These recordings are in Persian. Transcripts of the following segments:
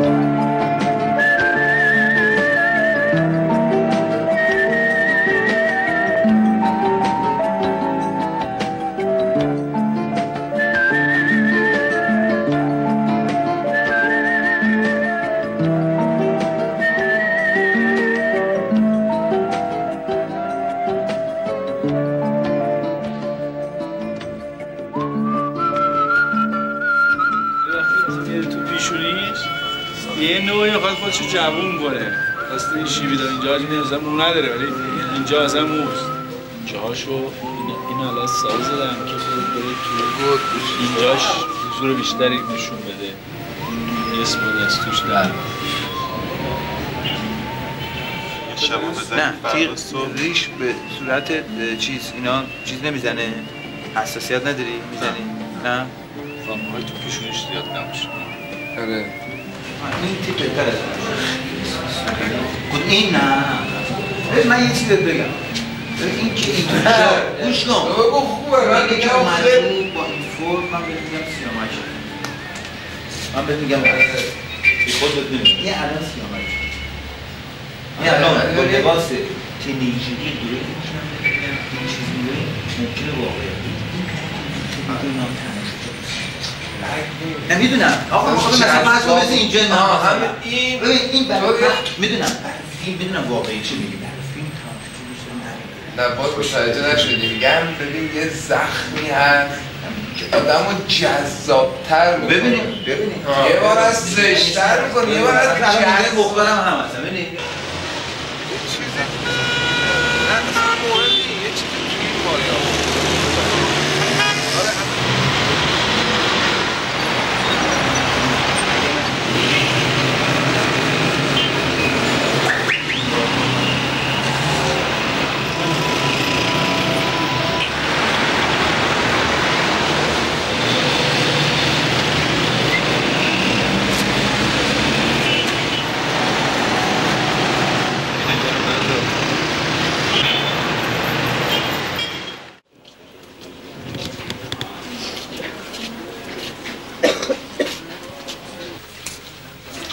یه مو نداره ولی اینجا اصلا موست جاهاشو این حالا سایز دارم که خود بره تو اینجاش حضور بیشتری نشون بده. اسم و دستوش در. نه تیغ ریش به صورت چیز اینا چیز نمی‌زنه. حساسیت نداری؟ می‌زنی؟ نه. فامهای تو پیشونش زیاد نباشه. آره. این تیپ بهتر از خود این نه. من یه چیز بهت بگم. این که این تو گوش کن. بگو خوبه. من میگم مجبور با این فرم من بهت میگم سیامک من بهت میگم بی خودت نمیگم این الان سیامک این الان. با لباس تنیجری دوره این چیز میگه ممکنه می‌دونم نه می‌دونم. آقا مثلا فرض کن مثل اینجا نه. همین. این- ببین این برای می‌دونم. فیلم می‌دونم واقعی چی میگی. باز متوجه نشدی میگم ببین یه زخمی هست. که آدمو جذابتر می‌کنه. ببینیم ببینیم یه بار از زشتر می‌کنه. یه بار از جذاب مخبرم هم هستم ببینید نه اصلا مهم نیست. یه چیزی توی این مایا آره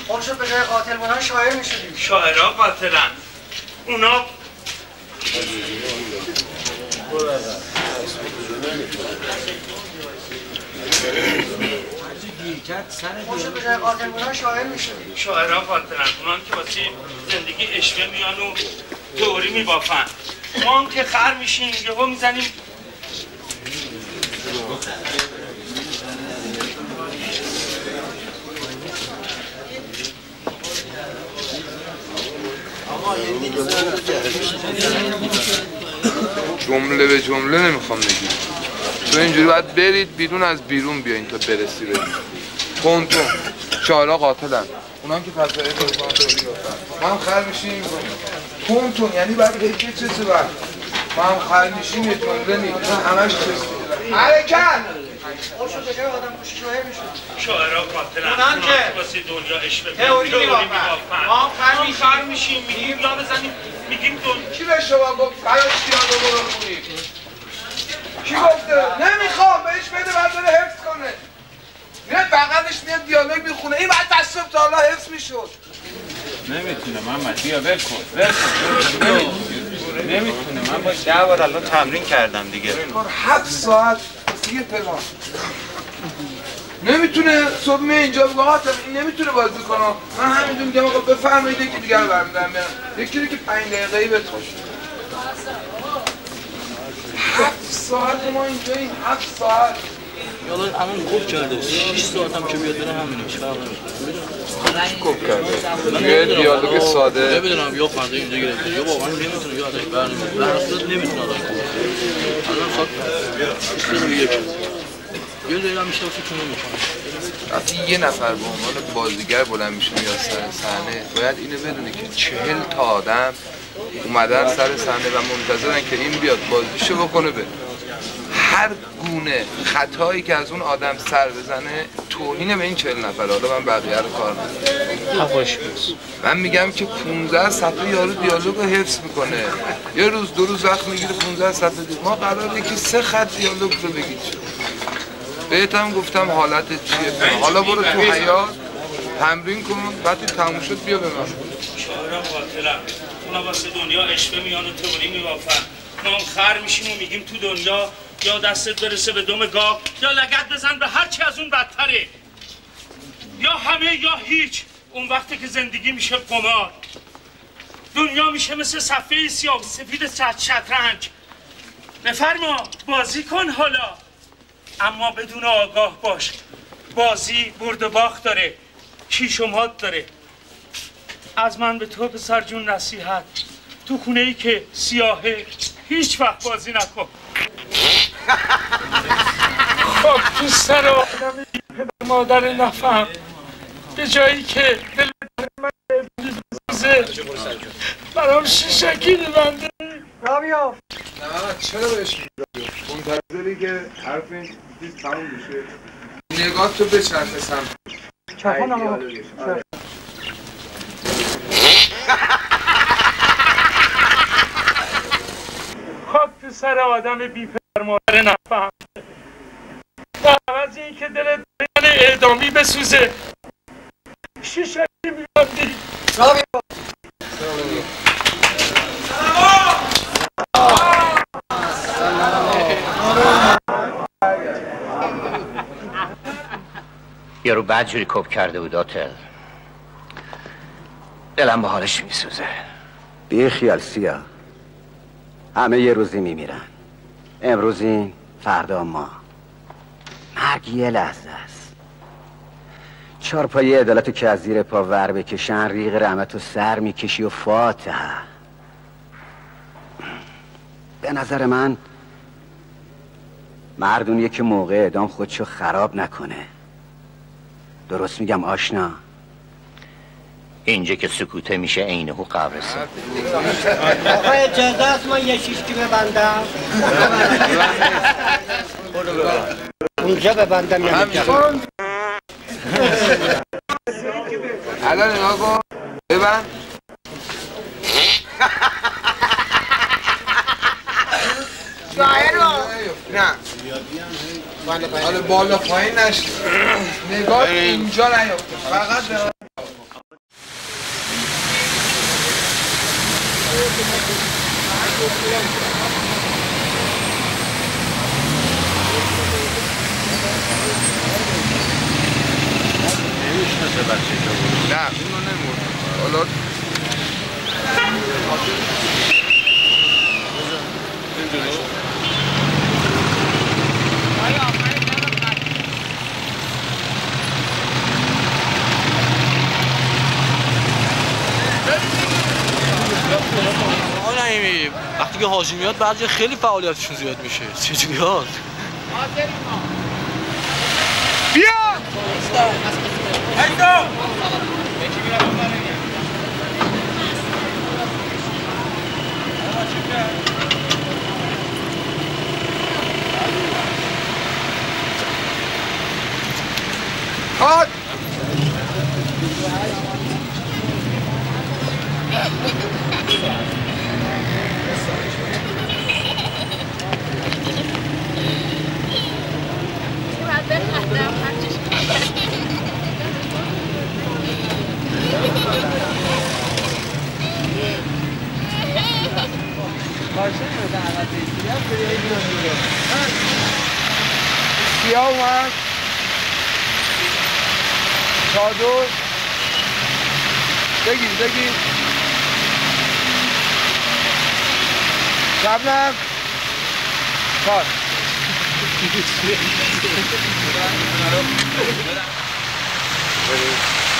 خودشو به جای قاتل بودن شاعر می‌شدیم شاعرها قاتلن. اونا بودن شاعر می‌شدیم شاعرها قاتلن. اونا که واسه زندگی عشقه میان و دوری میبافن. ما هم که خر میشیم یهو می‌زنیم جمله به جمله نمی‌خوام بگیم تو اینجوری باید برید بیرون از بیرون بیاین تا برسی به تون چهارا قاتلن. اونا که پسایی تو ما هم خر میشیم. تون تون. یعنی باید بگی چه باید ما هم خر میشیم یه جمله اینا همش چستی حرکت! به جای آدم کشی شاعر می‌شدیم شاعرها قاتلن که واسه دنیا عشق تئوری میبافن. ما خر میشیم. میگیم یا بزنیم میگیم دون کی به شما گفت پیانو برو خونی کی گفته نمی‌خوام بهش بده بعد بره کنه میاد بغلش میاد دیالوگ می‌خونه این بعد دست تا حالا حفظ محمد بیا ول کن ول الان تمرین کردم دیگه هفت ساعت یه پلان نمی‌تونه صبح اینجا بگه آقا این نمی‌تونه بازی کنه. من همینجور میگم آقا بفرمایید یکی دیگر رو برمیدارم برم یکی رو که پنج دقیقه‌ای به خوش. هفت ساعت ما اینجا این هفت ساعت. یالا همون خوب کرده 6 ساعت هم که بیاد داره همینه هیچ فرق نمی‌کنه خوب کرده یه دیالوگ ساده نمی‌دونم یا فردا اینجا گرفته یا واقعا نمی‌تونه یا ازش بر نمیاد بر اصلا نمی‌تونه آدم الان ساعت 6 دقیقه یک یه دقیقه هم میشه واسه چونه می‌کنه وقتی یه نفر به عنوان بازیگر بلند میشه یا سر صحنه باید اینو بدونه که چهل تا آدم اومدن سر صحنه و منتظرن که این بیاد بازیشو بکنه بره هر گونه خطایی که از اون آدم سر بزنه توهین به این چهل نفر. حالا من بقیه رو کار ندارم. هواش من میگم که 15 صفحه یارو دیالوگ رو حفظ می‌کنه. یه روز دو روز وقت می‌گیره 15 صفحه دید. ما قراره که سه خط دیالوگ رو بگید بهت هم گفتم حالت چیه؟ حالا برو تو حیات تمرین کن وقتی تموم شد بیا به من. اونا واسه دنیا اشوه میان و تئوری میبافن. ما خر میشیم و میگیم تو دنیا یا دستت برسه به دم گاو یا لگت بزن به هر چی از اون بدتره. یا همه یا هیچ. اون وقتی که زندگی میشه قمار. دنیا میشه مثل صفحه سیاه سفید شط- شطرنج. بفرما بازی کن حالا. اما بدون آگاه باش. بازی برد و باخت داره. کیش و داره. از من به تو پسر جون نصیحت. تو خونه ای که سیاهه هیچ وقت بازی نکن. خب تو سر آدم مادر نفهم. به جایی که دل من بسوزه برام شیشکی ببنده. رابیا نه چرا بهش میگی منتظری که حرف این چیز تموم بشه. نگاه تو بچرخه سمت. چپانم آقا. آره. خاک تو سر آدم بی مادر نفهم در عوض این که دلت من اعدامی بسوزه. شیشکی میبندی یارو بعد جوری کپ کرده بود آتل. دلم به حالش میسوزه. بی خیال سیا همه یه روزی میمیرن. امروز این فردا ما. مرگ یه لحظه است. چهار پای عدالتو که از زیر پا ور بکشن ریق رحمتو سر می‌کشی و فاتحه. به نظر من مردونیه که موقع اعدام خودشو خراب نکنه. درست میگم آشنا؟ اینجا که سکوته میشه عینه و قبرستان. آقا اجازه است من یه شیشکی ببندم. اونجا ببندم یا اینجا الان نگاه کن ببند. نه. حالا بالا پایین نشد نگاه اینجا نیافته فقط به نه اونو نمورد حالا آقا نعیمی وقتی که حاجی میاد بعضی خیلی فعالیتشون زیاد میشه. چجوری هست بیا! کات سیاه اومد چادر بگیر بگیر. شبنم کار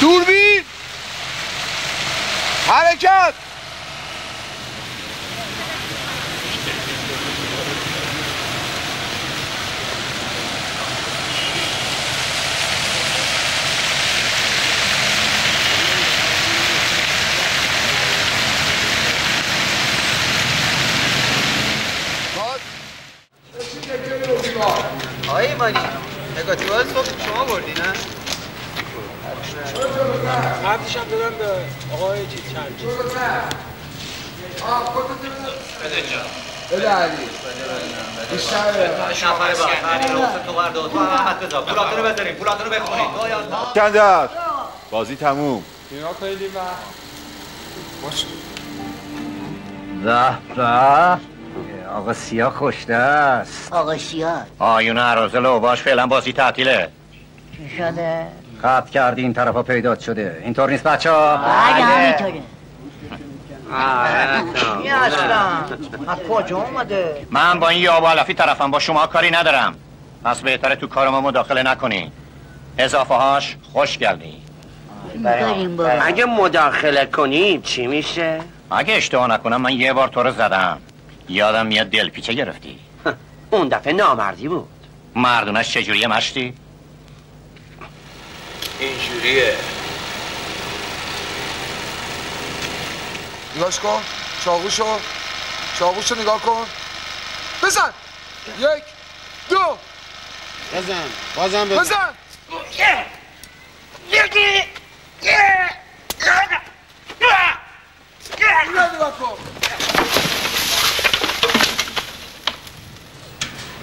دوربین. حرکت. آقای ایمانی نگاتیو ها صبح شما بردی نه؟ قبلش هم دادم به آقای چیز چند بده علی. بیشتر نفر بعد تو قرارداد تو احمد رضا پولاتونو بزنید پولاتونو بخونید چند بازی تموم. اینا خیلی وقت باش آقا سیاه خوشته است. آقا سیاد آیون عرازل و باش فعلا بازی تعطیله. چی شده؟ قطع کردی این طرفا پیدات شده. اینطور نیست بچه ها؟ بله. همینطوره. از کجا اومده؟ من با این یابو علفی طرفم با شما کاری ندارم. پس بهتره تو کار ما مداخله نکنی. اضافه هاش خوش گردی. بابا اگه مداخله کنی چی میشه؟ اگه اشتباه نکنم من یه بار تو رو زدم. یادم میاد دلپیچه گرفتی. اون دفعه نامردی بود. مردونش چجوریه مشتی؟ اینجوریه. نگاش کن. چاقوشو. چاقوشو نگاه کن. بزن. یک دو. بزن. بازم بزن. بزن. یکی. اینو نگاه کن دست نزن یه دست رفت تو این کیسه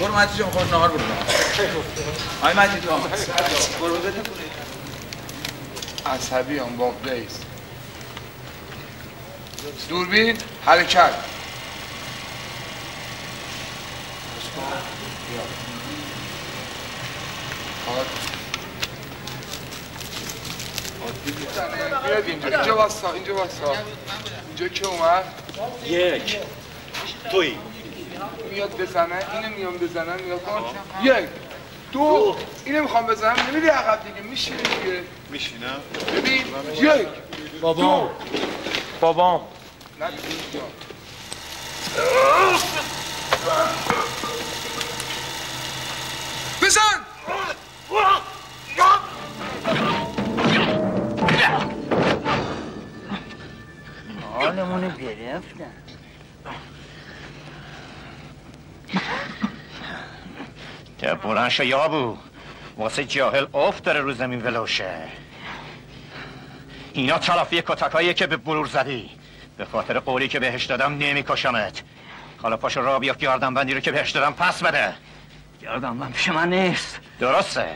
برو مجید جان خود نهار برو آی مجید جان برو بده عصبی هم با قیس دوربین حرکت بیاد اینجا. اینجا واسا اینجا واسا اینجا که اومد؟ یک. توی. میاد بزنه اینو میام بزنن نگاه کن یک. دو. اینو می‌خوام بزنم نمیدی عقب دیگه میشینه دیگه. میشینم. ببین یک. بابام. بابام. نه اینجا. بزن! حالمونو گرفتن. تا بلند شو یابو. واسه جاهل افت داره رو زمین ولوشه. اینا تلافی کتکاییه که به بلور زدی. به خاطر قولی که بهش دادم نمیکشمت. حالا پاشو را بیافت گردن بندی رو که بهش دادم پس بده. گردم من پیش من نیست. درسته.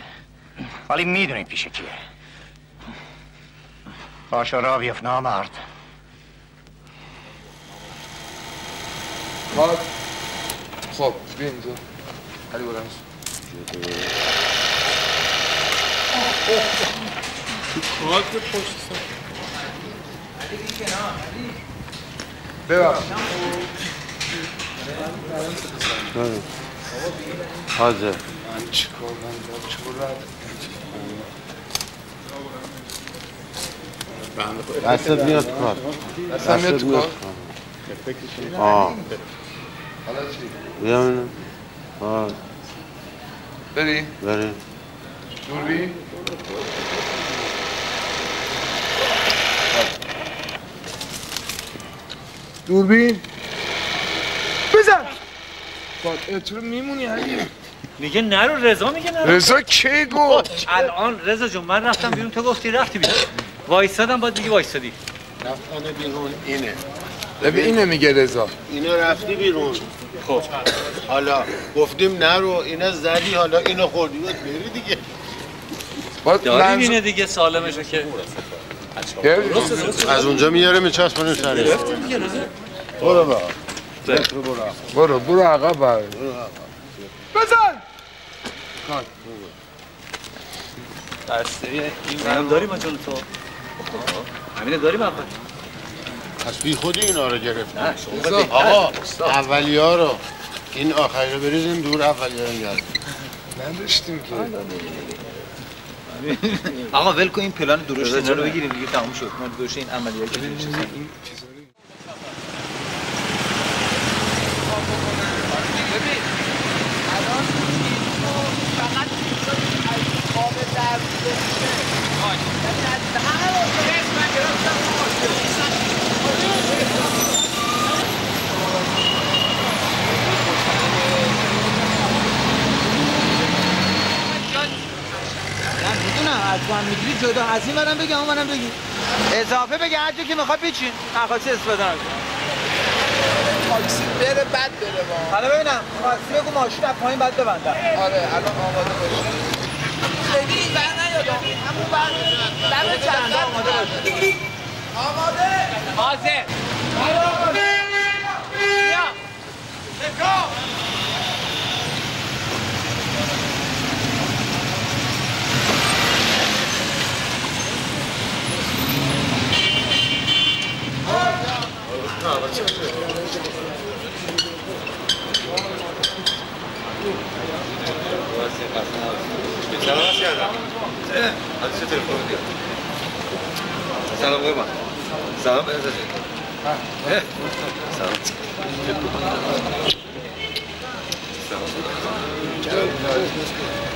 ولی می‌دونی پیش کیه. پاشو را بیافت نامرد کار خب بیا اینجا علی بلند کارت پشت سر ببخش حاضر من چیکار من با دستت میاد کار. دستم میاد کار. آه. حالا چی؟ بیا ببینم. آه. بری. بریم دوربین؟ دوربین؟ بزن! اه، تو میمونی علی. میگه نرو رضا میگه نرو رضا کی گفت؟ الان رضا جون من رفتم بیرون تو گفتی رفتی بیرون. وایسادم باید دیگه وایسادی. رفتن بیرون اینه. ببین اینه میگه رضا. اینا رفتی بیرون. خب حالا گفتیم نرو اینا زدی حالا اینو خوردی بری دیگه. باید داریم لنز اینه دیگه سالمشه که از اونجا میاره میچسبونه سری برو با. برو برو عقب بر. بزن! دسته این داریم ما جلو تو. همینه داریم اول پس بی خودی اینا رو گرفت نه شما بده. آقا. اولی ها رو. این آخری رو بریزیم دور اولی ها رو گرد نداشتیم که. آقا ول کن این پلان درشت رو بگیریم دیگه تموم شد. ما درشت این عملیه که این می‌دونم از من می‌گیری جدا از این برم بگم اون برم بگی. اضافه بگه هر جا که می‌خواد بچین نخواستی استفاده نکن تاکسی بره بد داره با. حالا ببینم واسه بگو ماشین از پایین بعد ببندم. آره الان آماده خیلی بر نیاد. همون بر دم چند آماده باشی آماده؟ حاضر. بیا. تکا سلام کردم حالا چه تلفن دیگه سلام قربان سلام عزیزم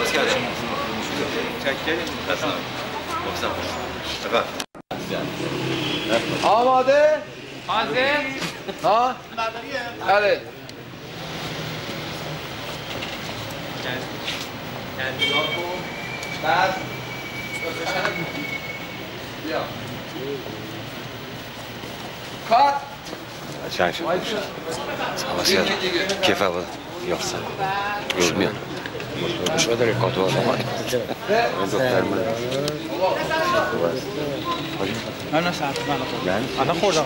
از کردم چکر دستم گفتم بفر آماده؟ حاضر ها؟ بله. بعد بیا کات چند شد کیف اول. یا سلام روز میان شما داری کاتو آدم های دختر من نه نه ساعت من الان خوردم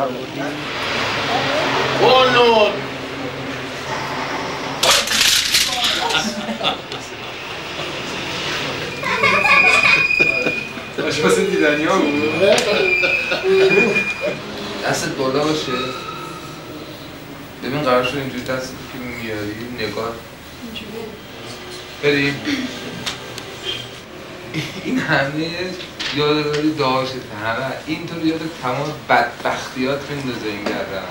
بانون آشپز دیدنی ها بود دست بالا باشه ببین قرار شد اینجوری دست که میاری نگاه بریم. این همه یادگاری داشت همه. اینطور یاد تمام بدبختیات میندازه این گردن.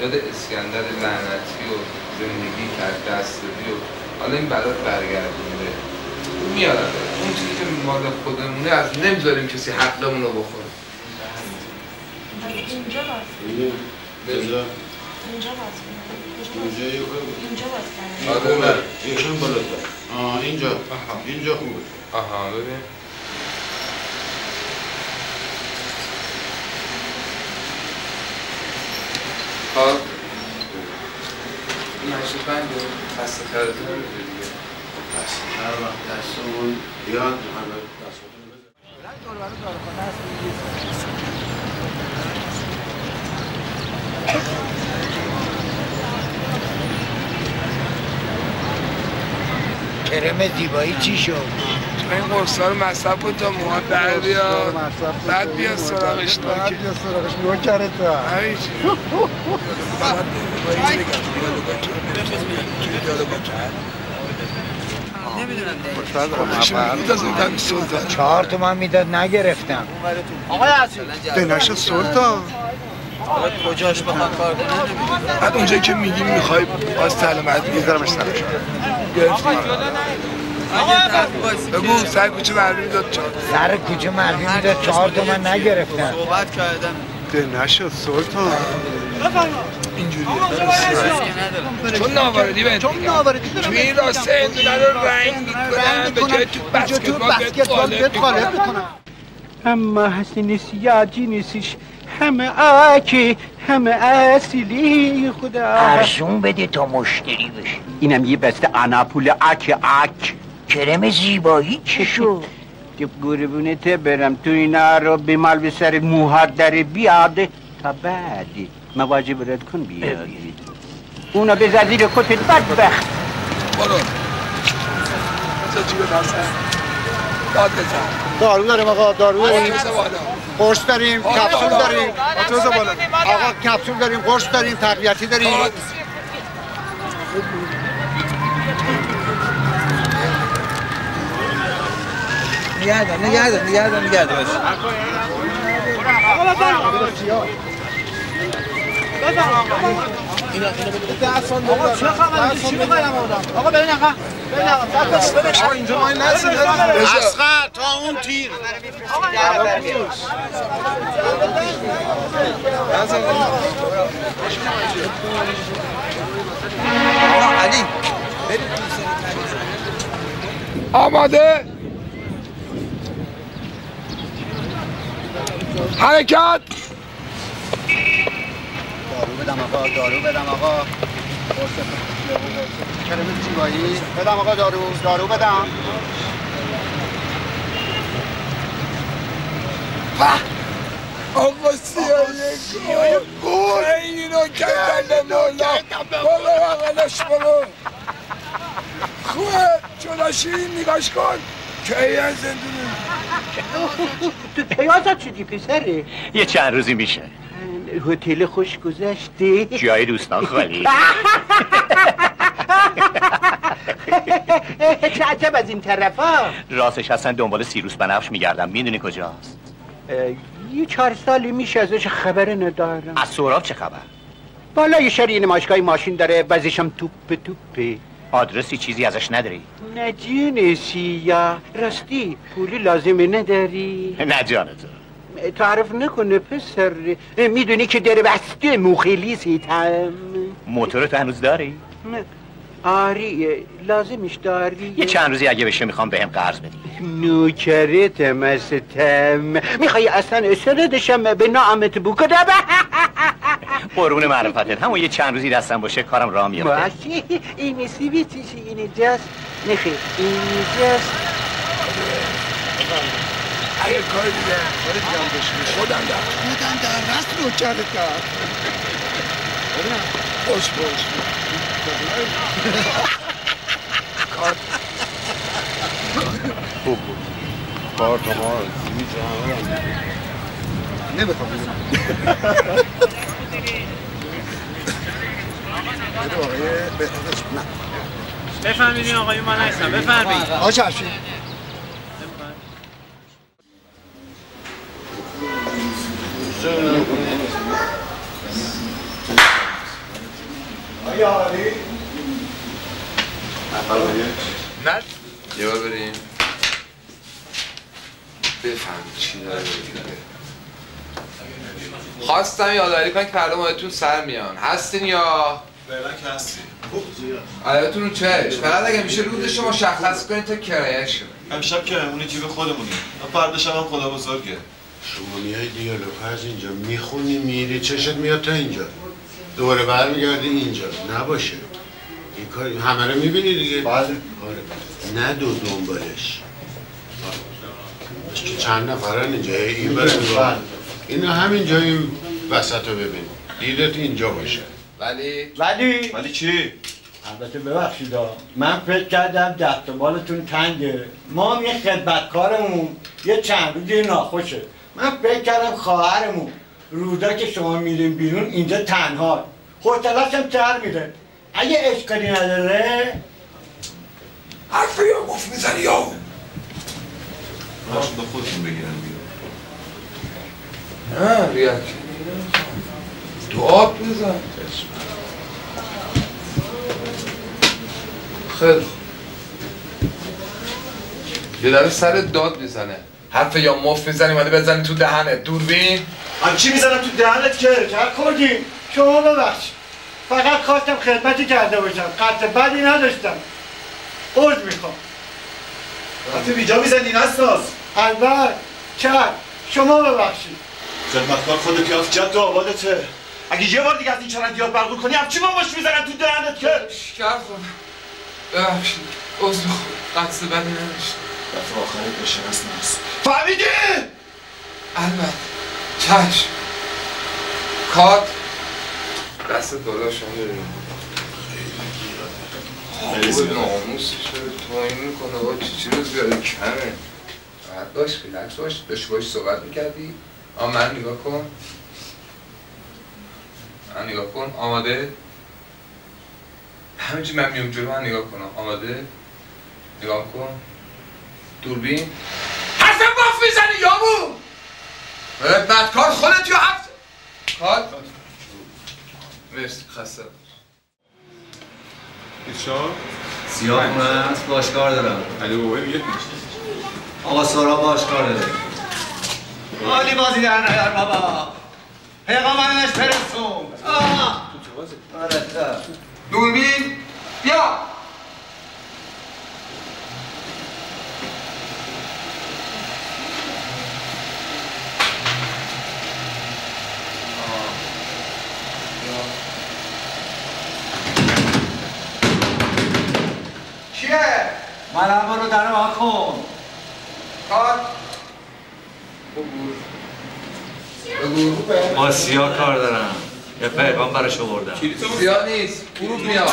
یاد اسکندر لعنتی و زندگی کرد دست دادی و حالا این برات برگردونده. میارم اون چیزی که مال خودمونه از نمی‌ذاریم کسی حقمون رو بخوره اینجا. اینجا اینجا باز اینجا یه اینجا باز آره نه یکم بالاتر آه اینجا. اینجا خوبه. آها ببین. خب. این هشت پنج خسته کرده نمیده دیگه دستمون بیاد. همه دستمون کرم زیبایی چی شد؟ این قرصا رو مصرف کن تا موهات در بیاد. بعد بیا سراغش بعد بیا سراغش. نگاه کرده تا. همین چهار تومن می‌داد نگرفتم. آقای عزیز دنش سلطان کجاش بخواد کار کنه بعد اونجایی که میگیم می‌خوای باز سلامت میذارمش سرش بگو سر کوچه مردمی داد چهار سر کوچه مردی می‌داد چهار تومن نگرفتم. صحبت کردم. دنش سلطان اینجوریه. چون ناواردی بهت چون ناواردی توی این راسته هندونه رو رنگ می‌کنن به جای تو بسکتبال بهت غالب می‌کنم اما حسین سیاجی نیستش همه آکی همه اصیلی خدا. ارزون بده تا مشتری بشه. اینم یه بسته اناپول اک اک کرم زیبایی چی شد؟ که قربونت برم تو اینا رو به مال به سر موهات در بیاد. تا بعد مواجه برد کن بیاد. اونا به زیر کتت بدبخت. برو. داد بزن دارو داریم آقا دارو داریم قرص داریم آره، کپسول آره. داریم. آقا کپسول داریم قرص داریم تقویتی داریم. نگه دار نگه دار نگه دار نگه دار آقا چه آدم آقا برین آقا برین آقا تا اون تیر آماده؟ حرکت؟ دارو بدم آقا دارو بدم آقا. کرم زیبایی بدم آقا دارو دارو بدم. آقا سیاه گل. اینو کردن مولا بالا بغلش برو خوبه جلاشی نگاش کن. که این زندونه تو پیازت شدی پسره یه چند روزی میشه. هتل خوش گذشته. جای دوستان خالی. چه عجب از این طرفا راستش هستن دنبال سیروس بنفش میگردم. می‌دونی کجاست؟ یه چهار سالی میشه ازش خبر ندارم. از سهراب چه خبر؟ بالا یه شهر یه نمایشگاه ماشین داره بعضیشم توپ توپه. آدرسی چیزی ازش نداری؟ نه جونسی یا راستی پولی لازمه نداری. نه جان تو. تعرف نکنه پسر می‌دونی که در بسته مخلیسیتم موتورت هنوز داری؟ آری لازمش داری. یه چند روزی اگه بشه می‌خوام بهم قرض بدی. نوکرتم استم. می‌خوای اصلا استردشم به نامت بکنم قربون معرفتت. همون یه چند روزی دستم باشه کارم راه میافته. باشه. این سیبی چیشی این جست. نخیر. این جست. اگه کار دیگه دیگه هم بشه خودم در. خودم در رست رو کرده کرد خوش باش. کار خوب بود. کار تا ما سیمی جهان نمی‌خوام بده آقای بهترش نه. بفهمیدین آقای من هستم. آقا چشمی نه یه بار بریم. بفهم چی داره خواستم یادآوری کنم که فردا ماهتون سر میان. هستین یا؟ فعلا که هستی. علیتون رو چش فقط اگه میشه رودش رو مشخص کنید تا کرایش کنید امشب که مهمونی جیب خودمونی فردا شب هم خدا بزرگه. شما میای دیالوگ از اینجا. می‌خونی میری چشت میاد تا اینجا. دوباره برمیگردی اینجا. نباشه. این کار همه رو می‌بینی دیگه. بله. آره. نه دو دنبالش. آره. که چند نفرن اینجا؟ این بره نگاه اینا همین جای وسط رو ببین. دیدت اینجا باشه. ولی ولی ولی چی؟ البته ببخشید ها. من فکر کردم دستمالتون تنگه. ما هم یه خدمتکارمون. یه چند روزی ناخوشه. من فکر کردم خواهرمون روزا که شما میرین بیرون اینجا تنها. خوشتلاش هم تر میره اگه اشکالی نداره؟ حرف یا گفت می‌زنی یا؟ باش با خودتون بگیرن بیرون. نه ریاکشن دعا بزن. خیلی. یه داره سر داد می‌زنه. حرف یا مفت می‌زنی مالی بزنی تو دهنت. دوربین؟ من چی می‌زنم تو دهنت؟ که چه کردیم شما ببخش. فقط خواستم خدمتی کرده باشم. قطع بدی نداشتم. عرض می‌خوام. حتی بیجا می‌زنی نستاز. البته. چند شما ببخشید. خدمتکار خود پیاز جد و آبادته. اگه یه بار دیگه از این چرندیات برگول کنی همچی ما باش می‌زنن تو دهنت که؟ شکر کن ببخشید. عضو قصد بدی نداشت دفعه آخری بشه هست نست فهمیدی؟ البته چشم. کات دست بالا شما بریم خوب ناموسش رو توهین می‌کنه؟ با چی چی روز بیاره؟ کمه. بعد باش ریلکس باش. داشت باش صحبت می‌کردی. اما من نگاه کن. من نگاه کن. آماده؟ همینجور من میام جلو من نگاه کنم. آماده؟ نگاه کن. دوربین. حرف باف می‌زنی یامو بدکار خودت یا حرف کار مرسی خسته سیاه خونه است باشکار دارم. علی بابا میگه آقا سارا باشکار داره. مالی بازی در نیار بابا. پیغامنش برسون آه. آره. دوربین بیا! چیه؟ منم برو در رو کن. کار؟ سیاه کار دارم. یه پیغام براش آوردم. زیاد نیست گروه میاد.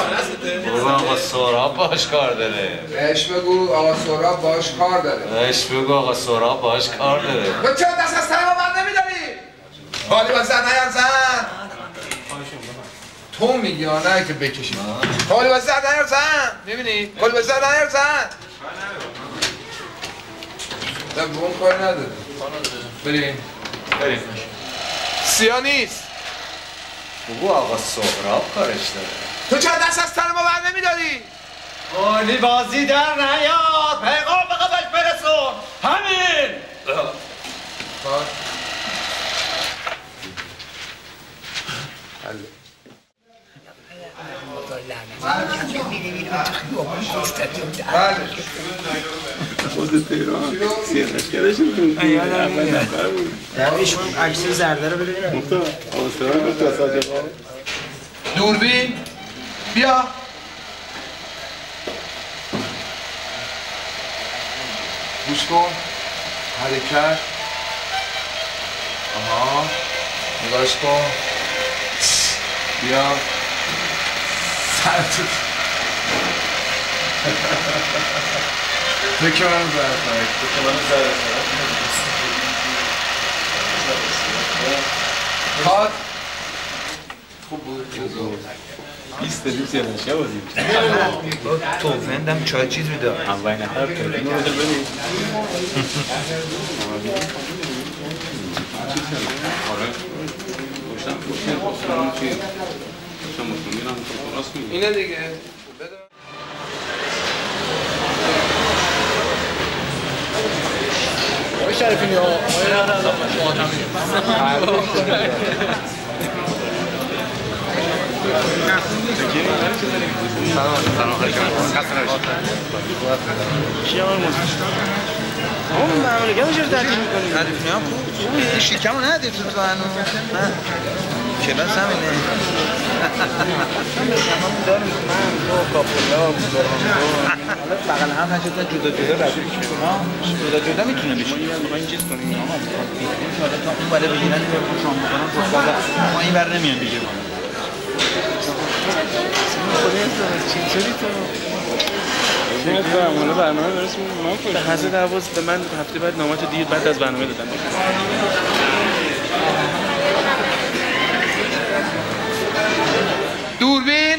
بابا آقا سهراب باش کار داره. بهش بگو آقا سهراب باش کار داره. بهش بگو آقا سهراب باش کار داره. تو چرا دست از تنه ما بر نمیداری؟ حالی با زن نیار زن؟ تو میگی آه، نه که بکشی. حالی با زن نیار زن. می‌بینی؟ حالی با زن نیار زن. نه به اون کاری نداره. بریم بریم. سیا نیست. بگو آقا سهراب کارش داره. تو چرا دست از تن ما بر نمیداری؟ مالی بازی در نیار پیغام به قبل برسون. همین. درویش عکس رو دوربین بیا. گوش کن. حرکت. آها. نگاش کن. بیا. سرتو تو که من زرد تو که من زرد کات خوب بود. بیست لیتر یه نشه بازی تو وندم چای چیز میده. اولین نفر تو اینو بده ببین آره. میرم تو راست میگی؟ اینه دیگه. آقای شریفینی ها سلام خیلی چی آقای موسیقی اون معمولی گم چرا تعریف می‌کنی؟ تعریف نیم خوب. شیکم رو ندید تو تو کلاس همینه. همه داریم من تو کاپولا حالا بغل هم نشدن جدا جدا ردیف جدا جدا می‌تونه بشه ما این چیز کنیم. آقا حالا تا اون بالا بگیرن رو شام بکنن تو بالا ما این بر نمیان دیگه. چطوری تو؟ برنامه برنامه درست من به حضرت عباس به من هفته بعد نامت دیر بعد از برنامه دادن دوربین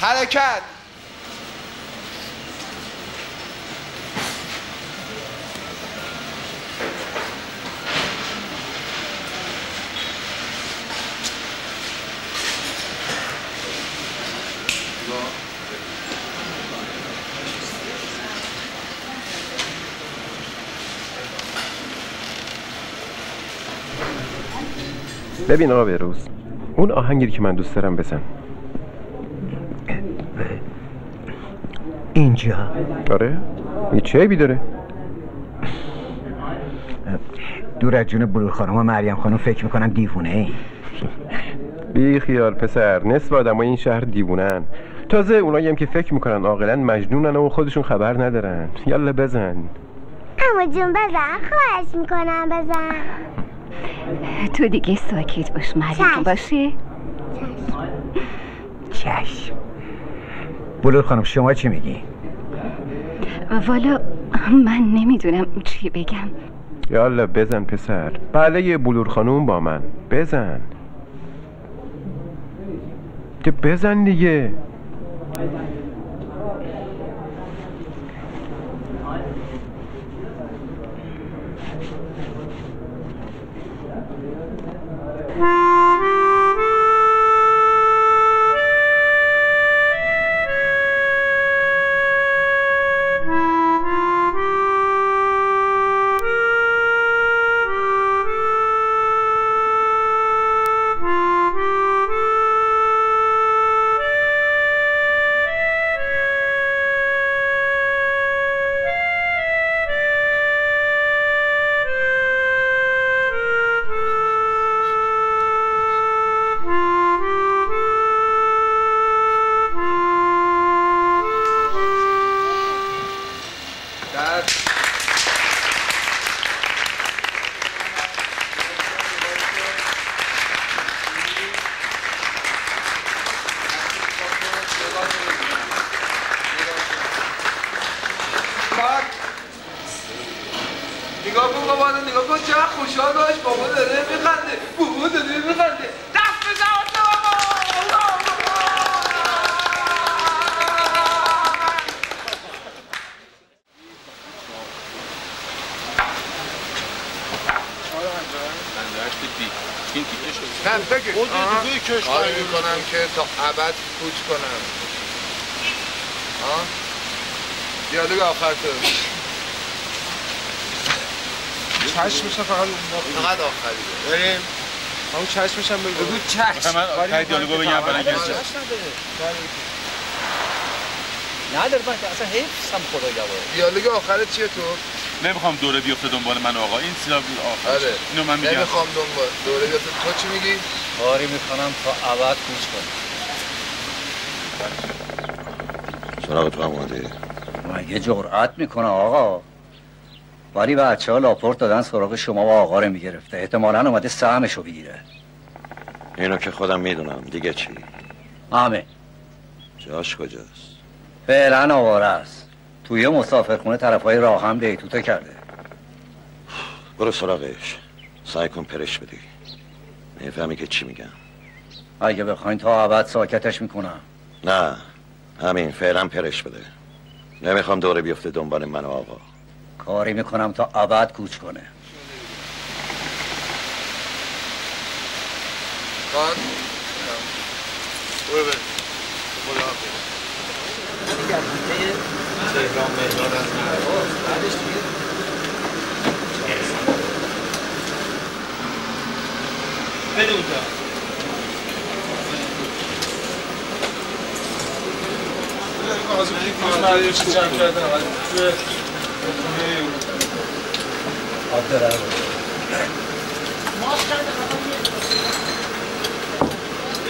حرکت. ببین آقا بروز اون آهنگی که من دوست دارم بزن. اینجا. آره؟ این چه عیبی داره. دور از جون بلور خانم و مریم خانم فکر می‌کنن دیوونه ای بی خیال پسر. نصف آدمای این شهر دیوونن. تازه اونایی هم که فکر می‌کنن عاقلا مجنونن و خودشون خبر ندارن. یالا بزن. اما جون بزن. خواهش می‌کنم بزن. تو دیگه ساکت باش مریم. باشه؟ چشم. بلور خانم شما چی میگی؟ والا من نمی‌دونم چی بگم. یالا بزن پسر. بله بلور خانوم با من. بزن. که بزن دیگه. نه بگیر خود. دیگه کش. می‌کنم که تا ابد پوچ کنم. دیالوگ آخر تو. چشمشم فقط اون فقط آخری. بریم. همون چشمشم بگو. بگو چشم. من آخر دیالوگو بگم برای اینکه نداره من اصلا حفظم خدا گواه دیالوگ آخر چیه تو؟ نمی‌خوام دوره بیفته دنبال من آقا. این سیلا آخر آره. اینو من میگم. نمی‌خوام دنبال دوره بیفته. تو چی میگی؟ کاری می‌کنم تا ابد کوچ کنم. سراغ تو آماده مگه جرأت می‌کنه آقا؟ ولی بچه ها لاپورت دادن سراغ شما و آقا رو می‌گرفته. احتمالا اومده سهمشو بگیره. اینو که خودم می‌دونم. دیگه چی؟ همه. جاش کجاست؟ فعلا آواره است. توی مسافرخونه طرف های راه هم دیتوته کرده. برو سراغش. سعی کن پرش بدی. می‌فهمی که چی میگم. اگه بخواین تا ابد ساکتش می‌کنم. نه همین فعلا پرش بده. نمی‌خوام دوره بیفته دنبال من و آقا. کاری می‌کنم تا ابد کوچ کنه. خان برو بریم خدا حافظ تهران مهران از نرواز بعدش دیگه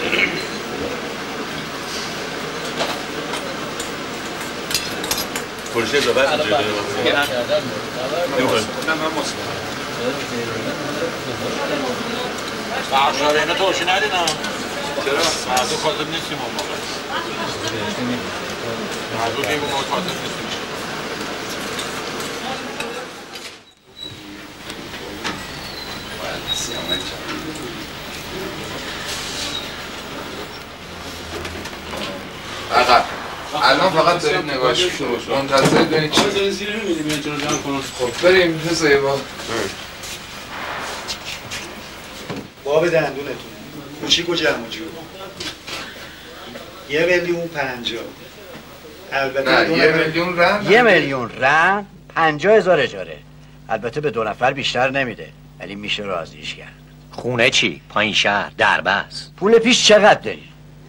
بده purchase a passenger. Yeah. عشرة هنا توشين علينا ترى ما عدو خاطر نسي مو مرة ما عدو ديبو مو خاطر نسي الان فقط داریم نگاهش منتظر ببینید چی؟ زیر میدیم یه جور جمع کنم. خب بریم حسه با. باب دندونتون. کوچیک و جمع جور. یه میلیون پنجاه. البته یه میلیون رن یه میلیون رن پنجاه هزار اجاره. البته به دو نفر بیشتر نمیده ولی میشه راضیش کرد. خونه چی؟ پایین شهر دربست. پول پیش چقدر داری؟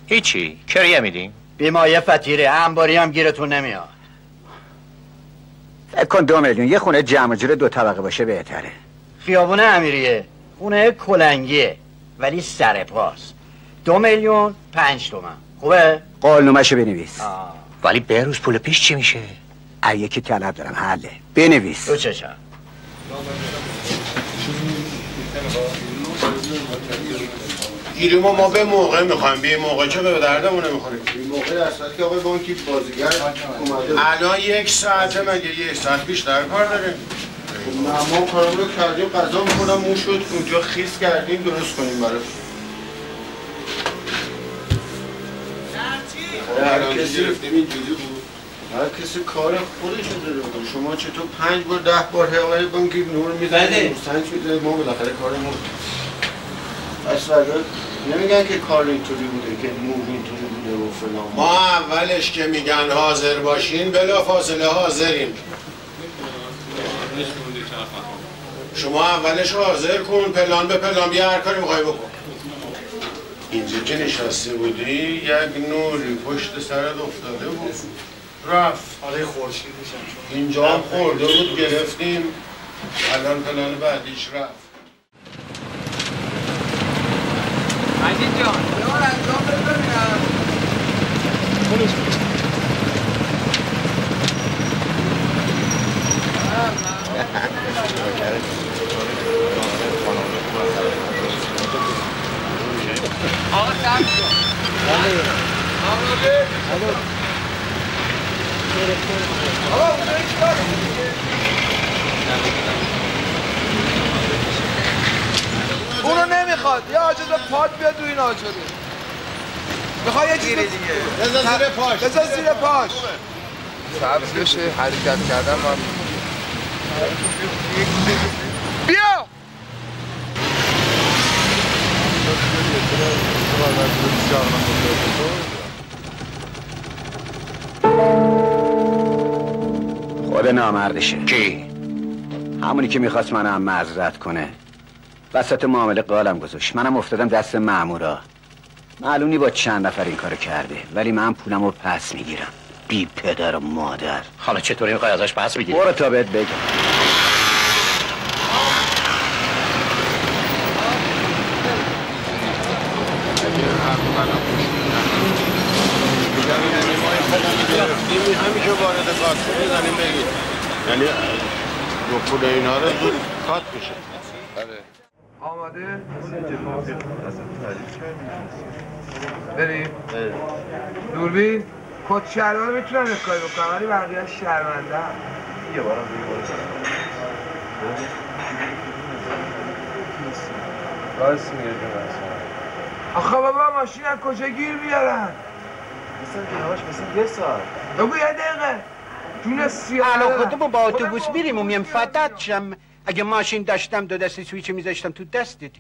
هیچی. کریه میدیم؟ بیمایه فتیره انباری هم گیرتون نمیاد. فکر کن دو میلیون. یه خونه جمع و جور دو طبقه باشه بهتره. خیابون امیریه. خونه کلنگیه ولی سر پاس. دو میلیون پنج تومن. خوبه؟ قولنامه‌شو بنویس. ولی بهروز پول پیش چی میشه؟ ای یکی طلب دارم. حله. بنویس. تو چشم. گیریمو ما به موقع می‌خوایم. بی موقع که به دردمون نمی‌خوره. بی موقع در صورتی که آقای بانکی بازیگر اومده. الان یک ساعته مگه یک ساعت بیشتر کار داریم نه ما کارم رو کردیم غذا می‌خورم مو شد. اونجا خیس کردیم درست کنیم برای هر کسی اینجوری بود. هر کسی کار خودش رو داره. شما چطور پنج بار ده بار حقای بانکی نور می‌زنید؟ بله. سنج می‌زنید ما بالاخره کارمون. فردا نمیگن که کار اینطوری بوده که نور اینطوری بوده و فلان. ما اولش که میگن حاضر باشین بلا فاصله حاضریم. شما اولش حاضر کن پلان به پلان بیا هر کاری می‌خوای بکن. اینجا که نشسته بودی یک نوری پشت سرت افتاده بود. رفت. آره خورشید میشم. اینجا هم خورده بود گرفتیم. الان پلان بعدیش رفت. مجید جان یه بار انجام بده ببینم آقا سب کن آقا اونجا چیکار اونو نمی‌خواد. یه آجاز پاد بیاد تو این آجره می‌خوای یه چیز دیگه. بذار زیر پاش. بذار زیر پاش. سبز بشه حرکت کردن من بیا! خود نامردشه. کی؟ همونی که می‌خواست منم معذرت کنه. وسط معامله قالم گذاشت. منم افتادم دست مامورا. معلومی با چند نفر این کارو کرده ولی من پولم رو پس می‌گیرم. بی پدر و مادر. حالا چطوری می‌خوای ازش پس بگیری برو تا بهت بگم. همیشه وارد کات می‌زنیم بگید یعنی پول اینا رو زود کات میشه. آماده؟ بریم؟ دوربین؟ کت شلوار می‌تونم کاری بکنم ولی بقیه شرمنده یه بارم راست میگه آخه بابا ماشین از کجا گیر بیارن؟ مثل که هواش مثل یه ساعت بگو یه دقیقه جون سیاه الان خودمو با اتوبوس میریم و میم فتت شم اگه ماشین داشتم دو دستی سویچ میذاشتم تو دستت.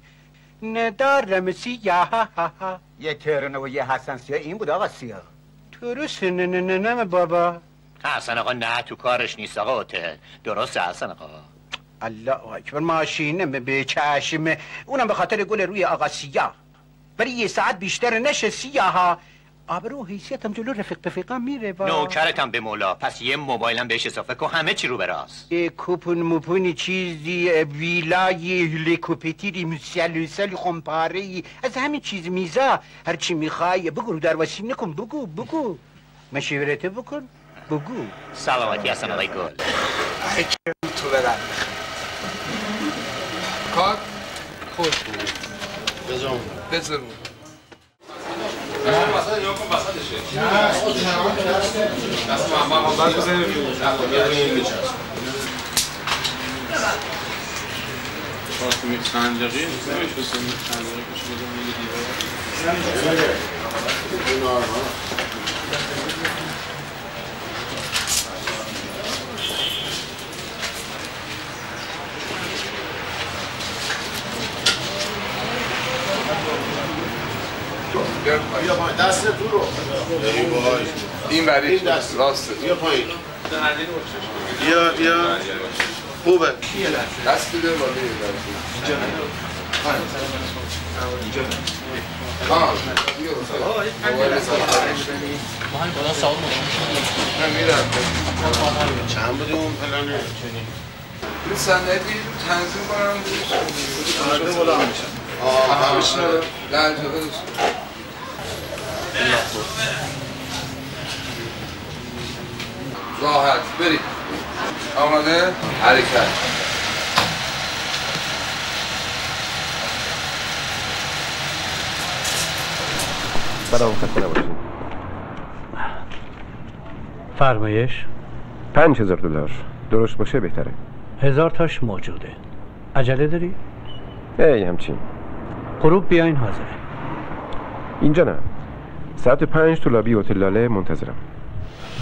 ندارم سیاه. ها ها ها یه ترنه و یه حسن سیاه. این بود آقا سیاه. درسته. نه نه نه نه بابا. حسن آقا نه تو کارش نیست آقا اوته. درسته حسن آقا. الله اکبر ماشینم به چشم اونم به خاطر گل روی آقا سیاه. ولی یه ساعت بیشتر نشه سیاه. ها آبرو حیثیتم جلو رفیق پفیقم میره با نوکرتم به مولا. پس یه موبایلم بهش اضافه کن همه چی رو به راست. یه کوپون موپونی چیزی ویلای هلیکوپتری مسلسل خمپاره از همین چیز میزا. هر چی می‌خوای بگو رو در وسیله نکن بگو بگو. مشورته بکن بگو. سلامتی حسن آقای گل تو بدن کار؟ خوش بود بزن بذار فاطمی سنجقی نمیشه بسیم سنجقی کشو بزنم یه دیوار بیا پایین دست تو رو این بری این دست راست بیا پایین بیا بیا خوبه دست بده بالا اینجا اینجا میرم چند بودی اون پلانه این صندلی تنظیم کنم آره بالا همیشه آه همیشه در جلوش راحت بریم آماده؟ حرکت. سلام خسته نباشید. فرمایش؟ پنج هزار دلار. درست باشه بهتره. هزار تاش موجوده. عجله داری؟ ای همچین. غروب بیاین حاضره. اینجا نه. ساعت پنج تو لابی هتل لاله منتظرم.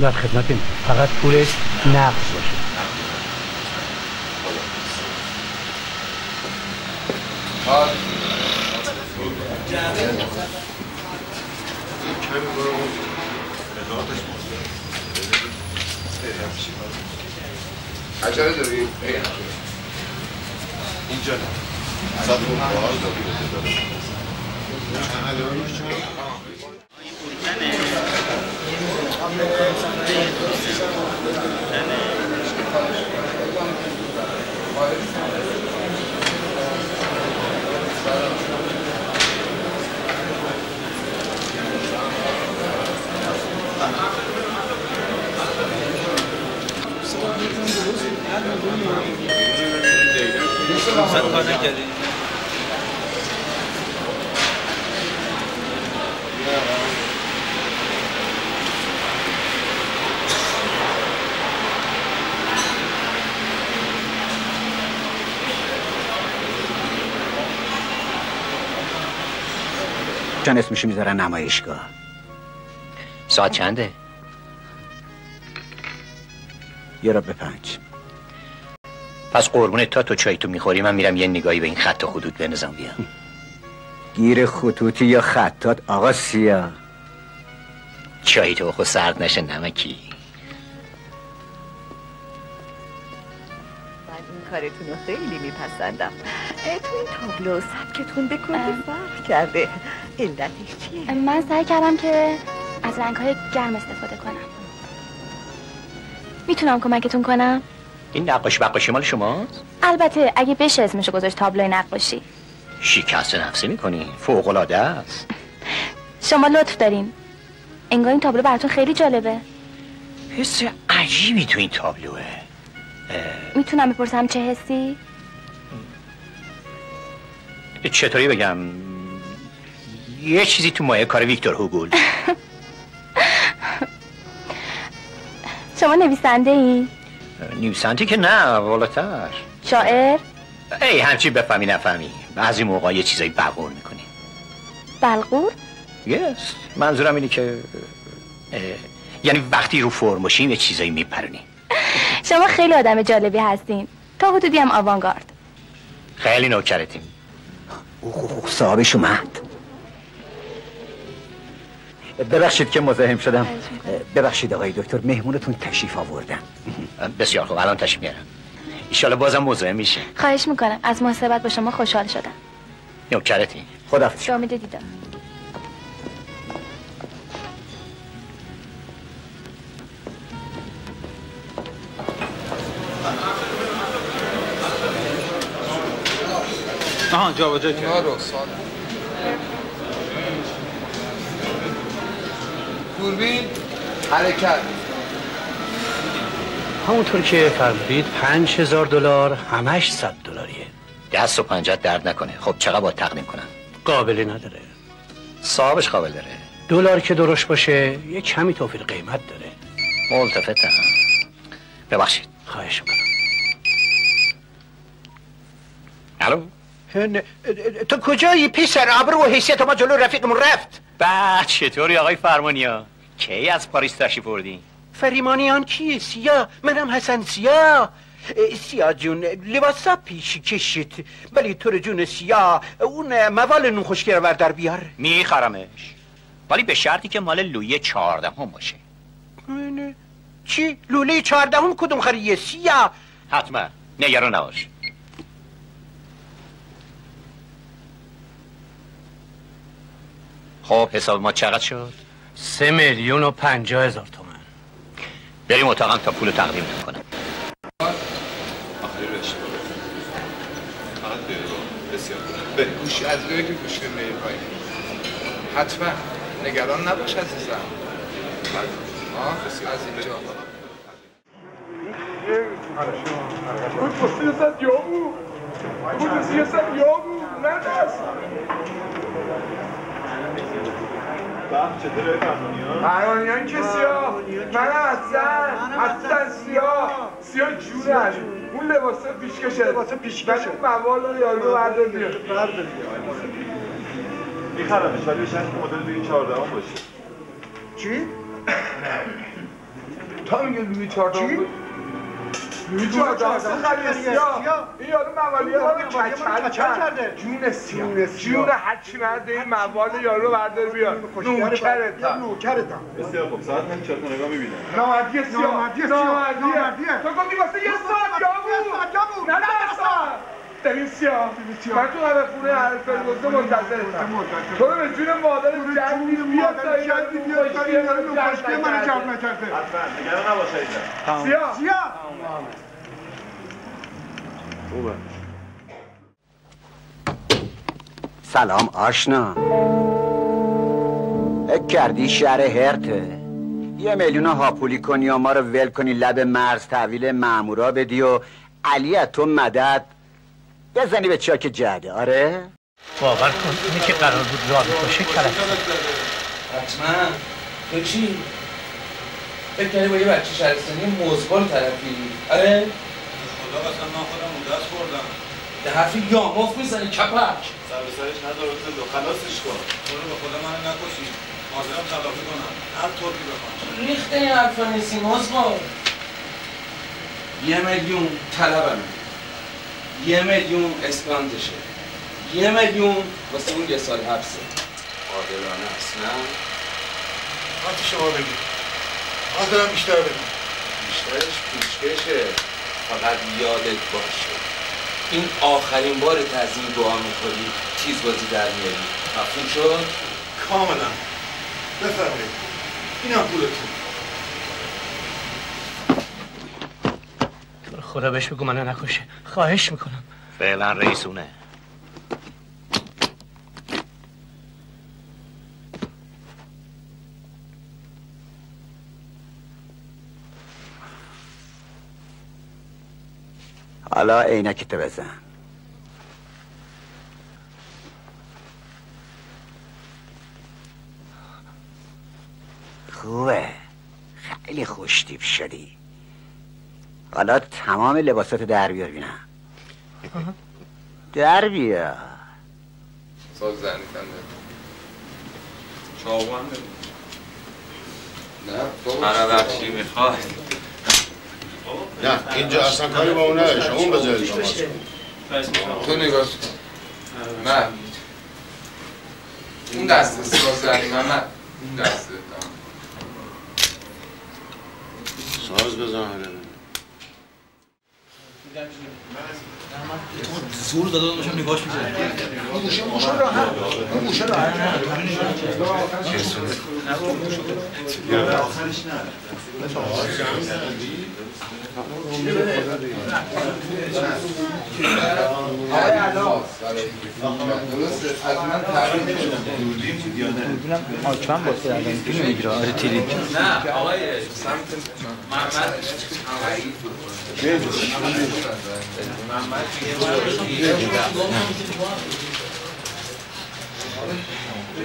در خدمتیم. فقط پولش نقد باشه. عجله داری؟ اینجا نه. ساعت اون باز لابی هتل لاله صد کار نکردی چند اسمشو می‌ذارن نمایشگاه. ساعت چنده؟ یه را به پنج. پس قربونت تا تو چای تو می‌خوری من میرم یه نگاهی به این خط و خطوط بنظام بیام گیر خطوطی یا خطات آقا سیاه. چای تو خود سرد نشه نمکی. کارتون رو خیلی میپسندم. تو این تابلو سبکتون به کلی فرق کرده. علتش چیه؟ من سعی کردم که از رنگ های گرم استفاده کنم. می‌تونم کمکتون کنم؟ این نقاشی بقاشی مال شماست؟ البته اگه بشه اسمشو گذاشت تابلوی نقاشی. شکست نفسی می‌کنی. فوق العاده است. شما لطف دارین. انگار این تابلو براتون خیلی جالبه. حس عجیبی تو این تابلوه. می‌تونم بپرسم چه حسی؟ چطوری بگم یه چیزی تو مایه کار ویکتور هوگول شما نویسنده ای؟ نیوسنتی که نه والاتر شاعر؟ ای همچی بفهمی نفهمی بعضی موقع یه چیزایی بقول می‌کنی بلغور؟ یس منظورم اینه که اه، یعنی وقتی رو فرم باشیم یه چیزایی میپرونی شما خیلی آدم جالبی هستین. تا حدودی هم آوانگارد. خیلی نوکرتیم. صاحبش اومد. ببخشید که مزاحم شدم. ببخشید آقای دکتر مهمونتون تشریف آوردن. بسیار خوب الان تشریف میارم. ایشالا بازم مزاحم میشه. خواهش می‌کنم از محاسبت با شما خوشحال شدم. نوکرتی خدافظ به امید آها جا جا کرد رو سال دوربین؟ حرکت. همونطور که فرمودید پنج هزار دلار همش صد دلاریه. دست و پنجت درد نکنه. خب چقدر باید تقدیم کنم؟ قابلی نداره. صاحبش قابل داره. دلار که درست باشه یه کمی توفیق قیمت داره. ملتفتم ببخشید. خواهش می‌کنم. الو؟ تو کجایی پسر؟ ابرو و حیثیت ما جلو رفیقمون رفت. به چطوری آقای فرمانیا؟ کی از پاریس تشریف بردی فریمانیان کیه؟ سیا منم حسن سیا سیا جون لباسا پیشی کشید. ولی تو رو جون سیا اون موال نون خوشگیر ور در بیار. میخرمش. ولی به شرطی که مال لویه چهاردهم هم باشه. چی؟ لوله چهاردهم کدوم خریه؟ سیا حتما. نگران نباش. خب حساب ما چقدر شد؟ سه میلیون و پنجاه هزار تومن بریم اتاقم تا پول تقدیم کنم به گوشی از روی که پایین حتما نگران نباش عزیزم از اینجا Kurt på siyasat yok mu? Burada siyasat yok چطوره قرمانیان؟ قرمانیان که سیاه؟ من اصلا اصلا سیاه. سیاه. جونن اون لباسه پیشکشه لباسه من اون موال رو یارو برده بیاره برده میخرمش ولی بشن که مدل دوی چهاردهان باشه. چی؟ تا میگه دوی چهاردهان باشه لوی چهاردهم خیلی سیاه این یارو موالی ما رو کچل کرده جون سیاه جون هرچی مرده این موال یارو رو بردار بیار نوکرتم نوکرتم بسیار خوب ساعت من چهار نگاه می‌بینم نامردی سیاه نامردی سیاه. نامردیه تو گفتی واسه یه ساعت یا بود نه نه ساعت ببین سیاه من تو همه خونه حرف منتظرتم تو به جون مادر جنگی بیا تا این بیا تا این منو جمع نکرده حتما نگران نباشه سیاه سیاه خوبه سلام آشنا فکر کردی شهر هرته یه میلیون هاپولی کنی و ما رو ول کنی لب مرز تحویل مامورا بدی و علی تو مدد بزنی به چاک جده آره؟ باور کن اینه که قرار بود راه باشه کلک حتما. تو چی؟ فکر کردی با یه بچه شهرستانی موزبال طرفی؟ آره؟ خدا قسم من خودم رو دست خوردم. به حرف یاماف می‌زنی کپک. سر به سرش ندار دو خلاصش کن. تو رو به خدا منو نکشی. حاضرم تلافی کنم. هر طوری بخوام. ریخته این حرفا نیستی موزبال یه میلیون طلبمه. یه میلیون اسکانتشه. یه میلیون واسه اون یه سال حبسه. عادلانه است نه؟ حتی شما بگید. حاضرم بیشتر بدم بیشترش پیشکشه. فقط یادت باشه. این آخرین بار تزیین دعا می‌کنی تیز بازی در میاری. مفهوم شد؟ کاملا. بفرمایید. اینم پولتون تو رو خدا بهش بگو منو نکشه. خواهش می‌کنم. فعلا رئیسونه. حالا عینکتو بزن. خوبه. خیلی خوشتیپ شدی. حالا تمام لباسات در بیار بینم در بیار ساز زنی کنده چاقو هم نه مرا بخشی می‌خواد نه اینجا اصلا کاری با اون نداره اون بذارید تو نگاه کن. نه. اون دسته ساز زنی من نه. اون دسته ساز بزن زور داده داشتم نگاش اون گوشه گوشه راحت اون گوشه راحت آخرش نه آقای علاس درسته از من تعریف می‌دونم می‌گیره آره تیری نه آقای سمت محمد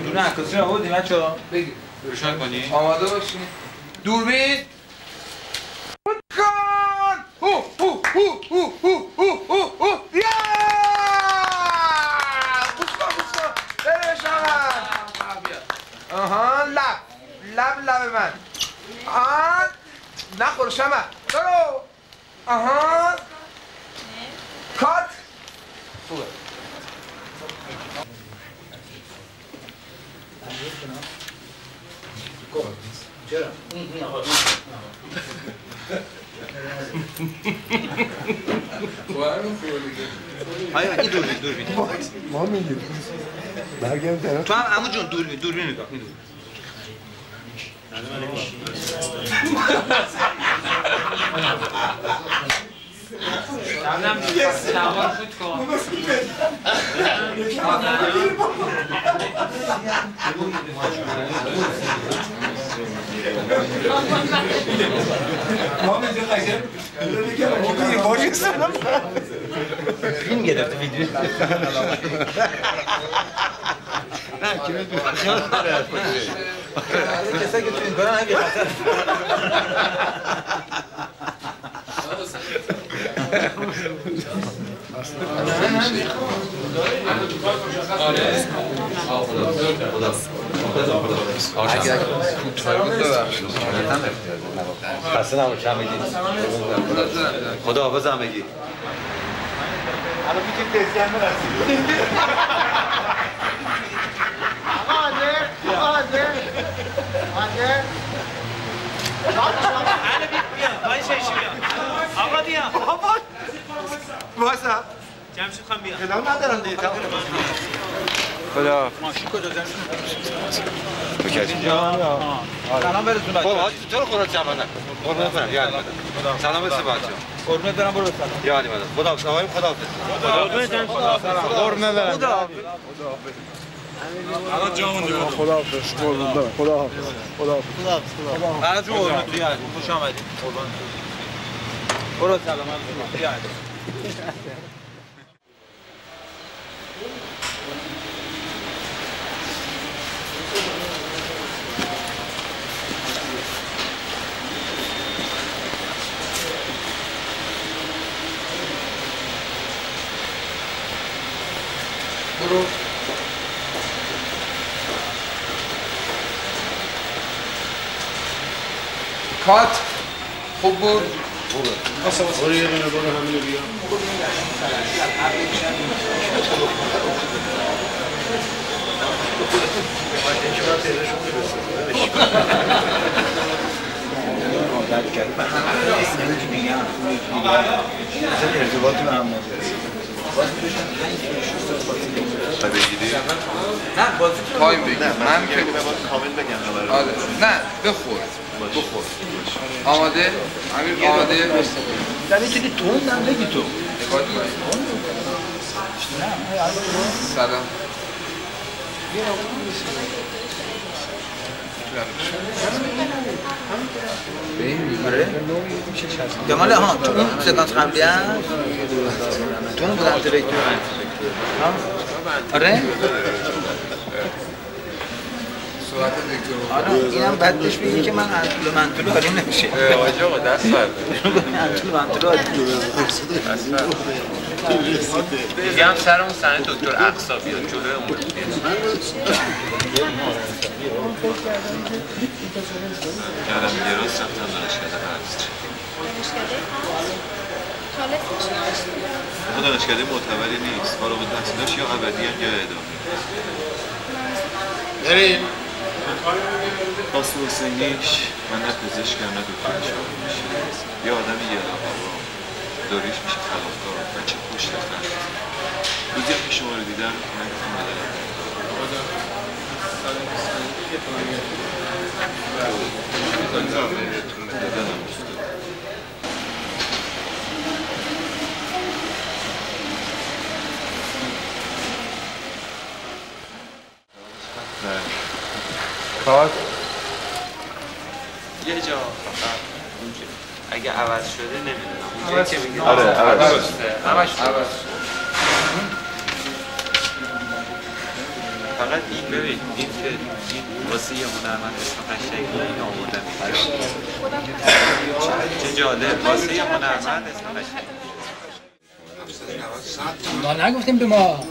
دونه عکاسی آوردی بچه ها بگی روشن کنی؟ آماده باشین دوربین؟ آها لب لب لب من آن نخور شمن برو آها کات خوبه چرا؟ آیا این دوربین دوربین ما میگیم برگرد طرف تو هم عمو جون دوربین دوربین نگاه این دوربین. این Muhammed Yıldaş'ın okuyu borcusun. Film gelirdi video. Ha, kime diyor? Kese götürün, Koran abi atar. Aslında. اگر کوتاهی بود ببخشید خسته نباش همگی خدا حافظ همگی الان میگیم تزگاه برسیم آقا حاضر آقا حاضر حاضر آقا بیا آقا واسا جمشید خان بیا خلال ندارم دیتا خدا ماشین کجا بکش سلام برسون بچه خب حاجی تو رو خدا جمع نکن قربونت برم یا علی مدد سلام برسه بچه قربونت برم برو سلام یا علی مدد خدا حافظ آقایم خدا حافظ خدا حافظ قربونت برم خدا حافظ الان جا مونده خدا حافظ قربون برم خدا حافظ خدا حافظ خدا حافظ خدا حافظ قربونت خوش آمدید قربان برو سلامت برو بیا علی برو کات خوب بود خوبه برو یه دونه برو همینو بیا به هم نه بازی تایم بگیر من که کامل بگم آره. نه بخور. بخور آماده؟ امیر آماده؟ در می‌تونی تو هم بگی تو. نگاه کنید سلام. به این می‌گیره جمال ها تو اون سکانس قبلی هست تو اون بودن ترکتور آره؟ صورت دکتر آره اینم بعد بهش بگی که من انطول منطول حالی نمیشه. آجا آقا دست برده انطول منطول حالی دیگه هم سر اون صحنه دکتر اقصا بیاد جلوی اون کردم گراس رفتم دانشکده هست اما دانشکده معتبری نیست. فارغ التحصیلاش یا ابدی یا ادامه؟ بریم. خواست حسینیش من نه پزشکم نه دکتر شاهدش یه آدم یه هوا داریش میشه خلافکار بچه پشت خند روزی که شما رو دیدم من گفتم مدلم دادم کات یه جا. فقط اگه عوض شده نمی‌دونم. اونجا عوض که. میگه آره، عوض شده. همش عوض فقط این ببین این که این واسه یه هنرمند اسم قشنگی این آوردم چه جالب. واسه یه هنرمند اسم قشنگی ما نگفتیم به ما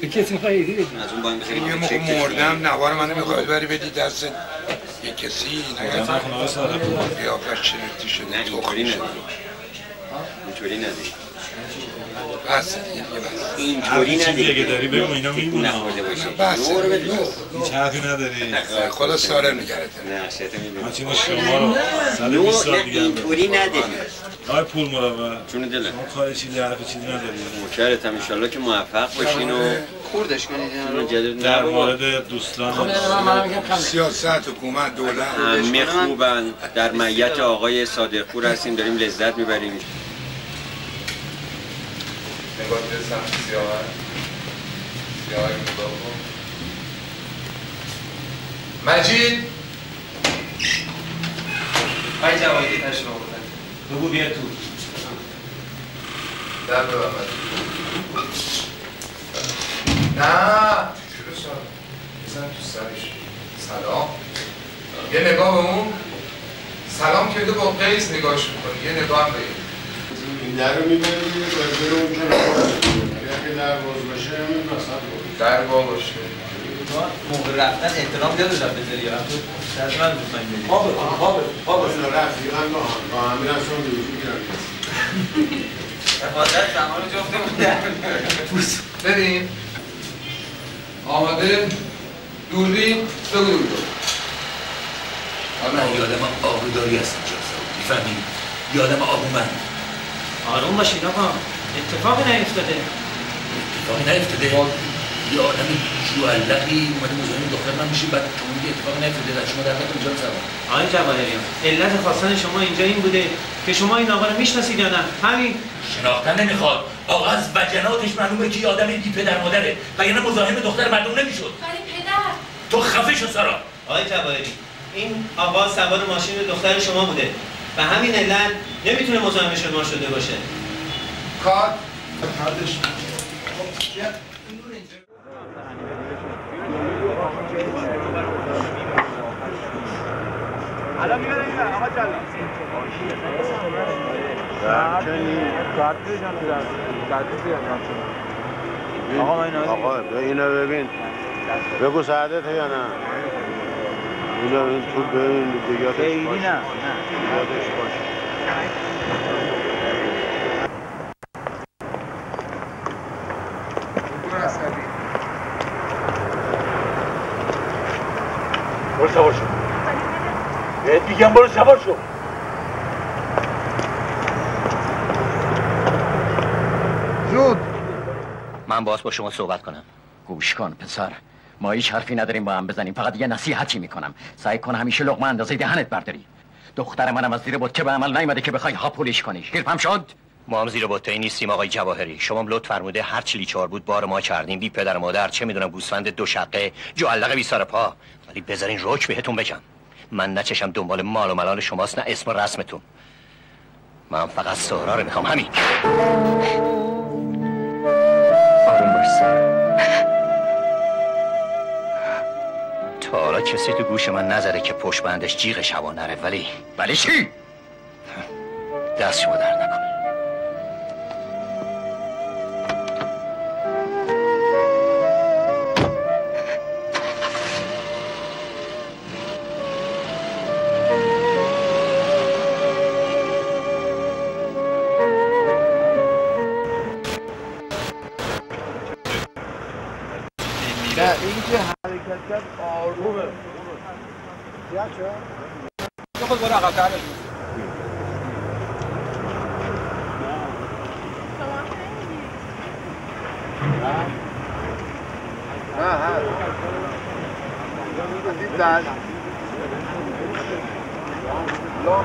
به کسی میخوایی بدیم از اون باید یه موقع مردم نوار منو می‌خواد بری بدی دست یه کسی نه. قیافش چرتی شده نه اینطوری نداری اینطوری نداری بس اینطوری چیزی نداری اگه داری بگو اینا باشه بس. هیچ حرفی نداری. خدا سالم نگرده نه شما رو 120 سال دیگه اینطوری نداری آقای پول مراقبه چون دلت. شما کار چیزی حرف چیزی نداری؟ مکرت هم انشالله که موفق باشین و خوردش کنید جدید در. مورد دوستان. خب، سیاست حکومت دولت. همه خوبن در میت آقای صادق پور هستیم داریم لذت می‌بریم. نگاه به سمت سیاه سیاه مجید! های جوایدی تشریف آوردن. بگو بیا تو در ببر مجید نه شروع شد بزن تو سرش سلام یه نگاه به اون سلام کرده با قیز نگاهش می‌کنی یه نگاه هم به این. در رو می‌بری راجع رو اونجا. اگه در باز باشه در وا باشه موقع رفتن احترام یادت رفت بذاری یا شاید من می‌خوایم بریم. بابا بابا بابا رفیقم با هم با هم میرن سون دوزی میرن حفاظت زمان جفتمون بریم. آماده؟ دوربین؟ بگو دوربین. من یادم آبوداری هست اینجا می‌فهمی؟ یادم آبومند آروم باشین آقا. اتفاقی نیفتاده. اتفاقی نیفتاده؟ یه آدم جوالقی اومده مزاحم دختر من میشه بعد شما میگه اتفاقی نیفتاده در شما در اینجا زبان آقای جواهریان علت خواستن شما اینجا این بوده که شما این آقا رو می‌شناسید یا نه؟ همین. شناختن نمی‌خواد. آقا از وجناتش معلومه که یه آدم بی پدر مادره. و یعنی مزاحم دختر مردم نمی‌شد. ولی پدر. تو خفه شو سارا. آقای جواهری این آقا سوار ماشین دختر شما بوده. و همین علت نمی‌تونه مزاحم شما شده باشه. کار. الان می‌بره آقا جلال آقا اینو ببین. بگو سعادت یا نه؟ اینو این تو ببین دیگه. نه نه یادش باشه برو سوار شو بهت میگم برو سوار شو. زود. من باز با شما صحبت کنم. گوش کن پسر. ما هیچ حرفی نداریم با هم بزنیم. فقط یه نصیحتی می‌کنم. سعی کن همیشه لقمه اندازه دهنت برداری. دختر منم از زیر بطه به عمل نیومده که بخوای هاپولیش کنی. شیرپم شد. ما هم زیر بطه نیستیم آقای جواهری. شما هم لطف فرموده هر چی لیچار بود بار ما کردیم. بی پدر مادر چه می‌دونم گوسفند دو شقه جعلق بی سر پا. ولی بذارین روک بهتون بگم. من نه چشم دنبال مال و ملال شماست نه اسم و رسمتون من فقط سهرا رو می‌خوام همین آروم باش. تا حالا کسی تو گوش من نذاره که پشت بندش جیغش هوا نره ولی ولی چی؟ دست شما در نکنه خود برو عقب تر نه هست دیدن لام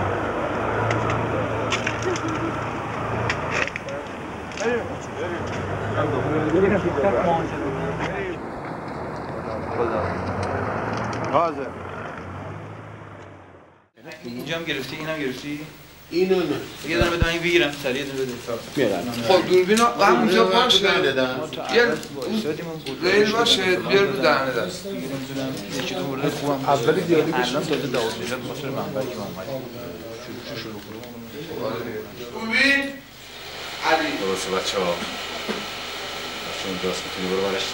حاضر اینجا هم گرفتی اینم گرفتی؟ اینو نه یه دونه بده من این ویرم سریع یه دونه بده خب. دوربین رو همونجا باشه دادم. یه ریل باشه بیار رو دهنه دست. یکی تو مورد خوبم اولی دیالی الان تازه داوود نجات خاطر منبعی که من اومد شروع شروع دوربین. علی. درسته بچه ها بچه اونجاست می‌تونی برو برش.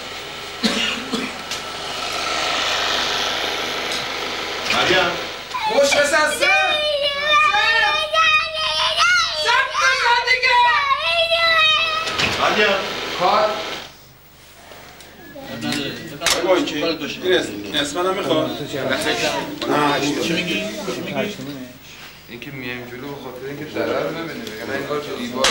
مریم خوش مریم کار. بگو. این که این اسم هم می‌خواد چی میگی؟ این که میایم جلو به خاطر اینکه ضرر رو ببینه بگن انگار که دیوار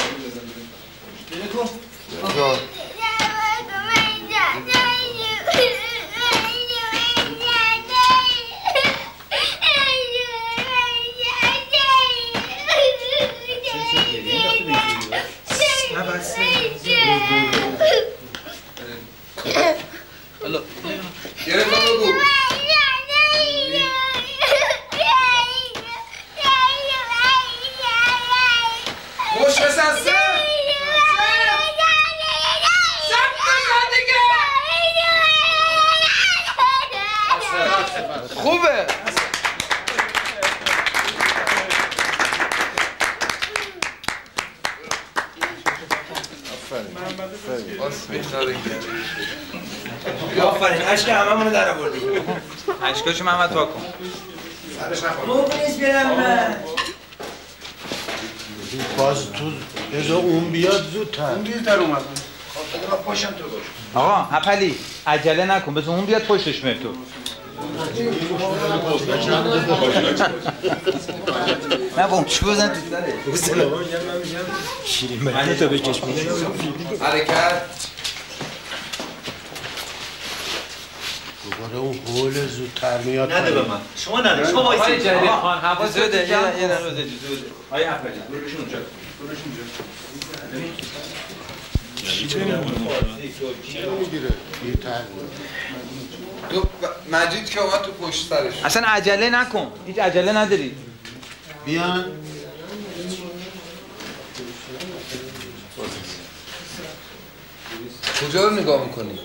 جا. گرفت بگو خوش بزن سه خوبه آفرین باز بهتره آفرین اشک همه منو در آوردی اشکاشو محمد پاک کن برم من باز تو بذار اون بیاد زودتر. اون دیرتر اومد. باش. آقا هپلی عجله نکن. بذار اون بیاد پشتش میره تو. نه با اون چی بزن تو سره شیرین بگه تو بکش. حرکت. دوباره اون قول زودتر میاد نده به من. شما نده شما وایسی آقای جلیل خان حواست بده یه یه دقیقه بده زوده. آقای هپلی برشون اونجا دیرتر تو مجید که اومد تو پشت سرش. اصلا عجله نکن. هیچ عجله نداری. بیان. کجا رو نگاه می‌کنی؟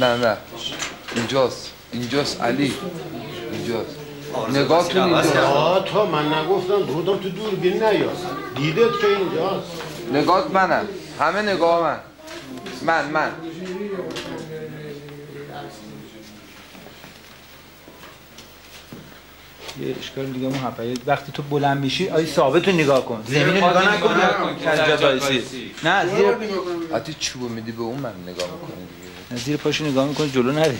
نه نه. اینجاست. اینجاست علی. اینجاست. نگاه تو اینجاست. آه تا من نگفتم بودم تو دوربین نیاد دیدت که اینجاست. نگاه منم. همه نگاه من. من من. یه اشکال دیگه مو هپلی وقتی تو بلند میشی آی ثابت رو نگاه کن. زمین رو نگاه نکن نه زیر حتی چوبو میدی به اون من نگاه می‌کنی دیگه زیر پاشو نگاه می‌کنی جلو نری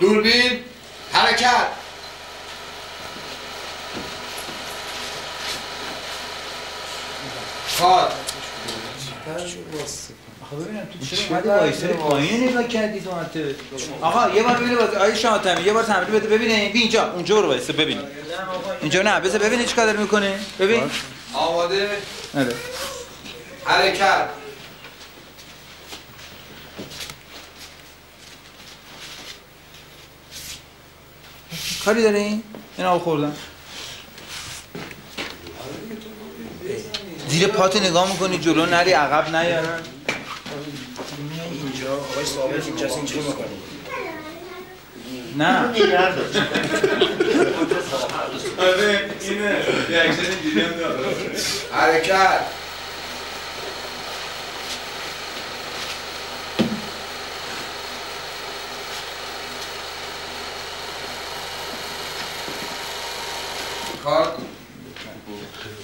دوربین حرکت. کار آخه ببینم تو چرا اومدی وایسری پایین نگاه کردی تو انت آقا یه بار ببینه باز آیه شاتمی یه بار تمرین بده. ببینه ببین اینجا. اونجا برو وایسه ببین اینجا نه بذار ببینه چیکار داره می‌کنه. ببین. آماده. آره. حرکت. کاری داره این این آب خوردم زیر پات نگاه می‌کنی جلو نری عقب نیارن اینجا آقای ثابت اینجاست اینجوری می‌کنی نه. آره اینه. ریاکشن دیدی هم داره. حرکت. کار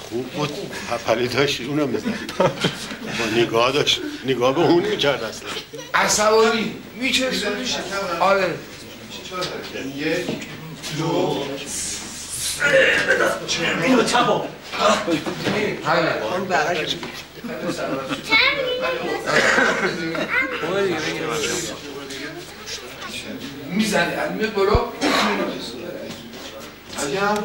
خوب بود هپلی داشت اونو میزن با نگاه داشت نگاه به اون می‌کرد اصلا عصبانی میچسبونیش آره یک دو چپا می‌زنی علی میاد بالا عجب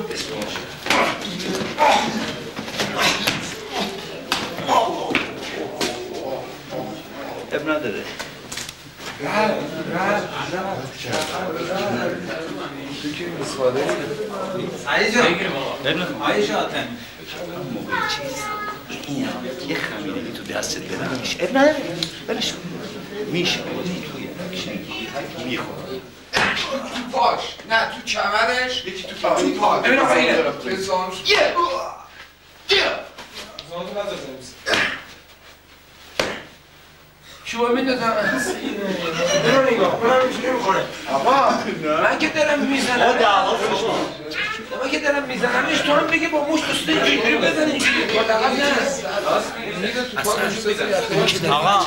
اب نداره شاتمی این یه خمیرگی تو دستت میشه. اب نداره کن. میشه. می‌خوره. باش. نه تو کمرش یکی تو پاش ببین آقا اینه زانوش یه یه شما میدازم اینو نگاه کنم اینجوری می‌کنه آقا من که دارم می‌زنم. آقا. من که دارم میزنمش تو هم بگی با موش دوست اینجوری بزن اینجوری با لقب نه میده تو پاش بزن آقا.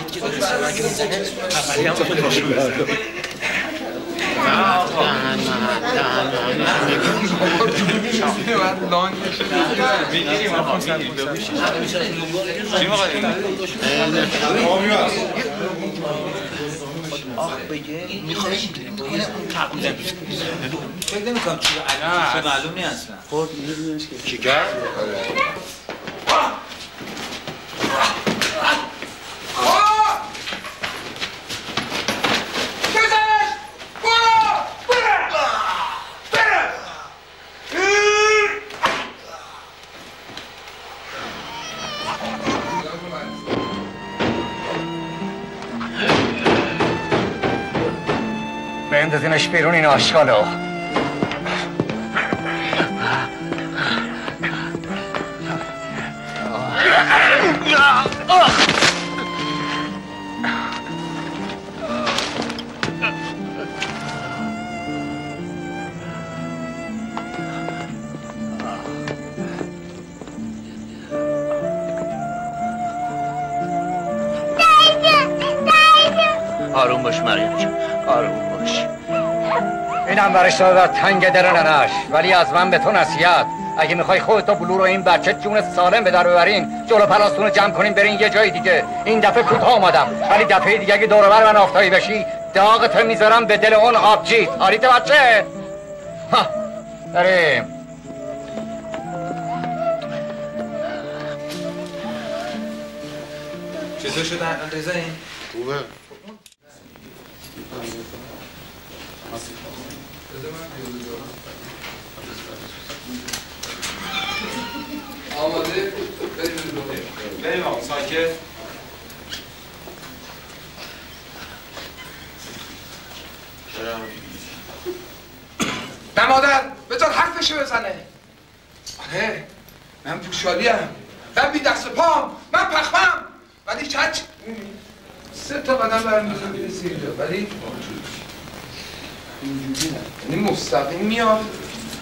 آخ بگه می‌کنه اون تقویزه فکر نمی کنم چیز علی معلوم نیست اصلا خب چی کرد؟ بزنش بندازینش بیرون این آشغالو Yeah. آروم باش مریم جان آروم باش اینم برش در تنگ دل ننش. ولی از من به تو نصیحت. اگه می‌خوای خودتو بلور و این بچه جون سالم به در ببرین جلو پلاستون رو جمع کنین برین یه جای دیگه. این دفعه کوتاه آمدم ولی دفعه دیگه اگه دور بر من آفتایی بشی داغت می‌ذارم به دل اون آبجیت آریت بچه! ها. بریم. چطور شد رضا این؟ خوبه. آماده؟ بریم بریم آقا ساکت. نه مادر بذار حرفشو بزنه. آره من پوشالیم من بی دست پام من پخمم. ولی چند سه تا قدم برمیدازم می‌رسی اینجا ولی اینجوری نه. یعنی مستقیم میاد.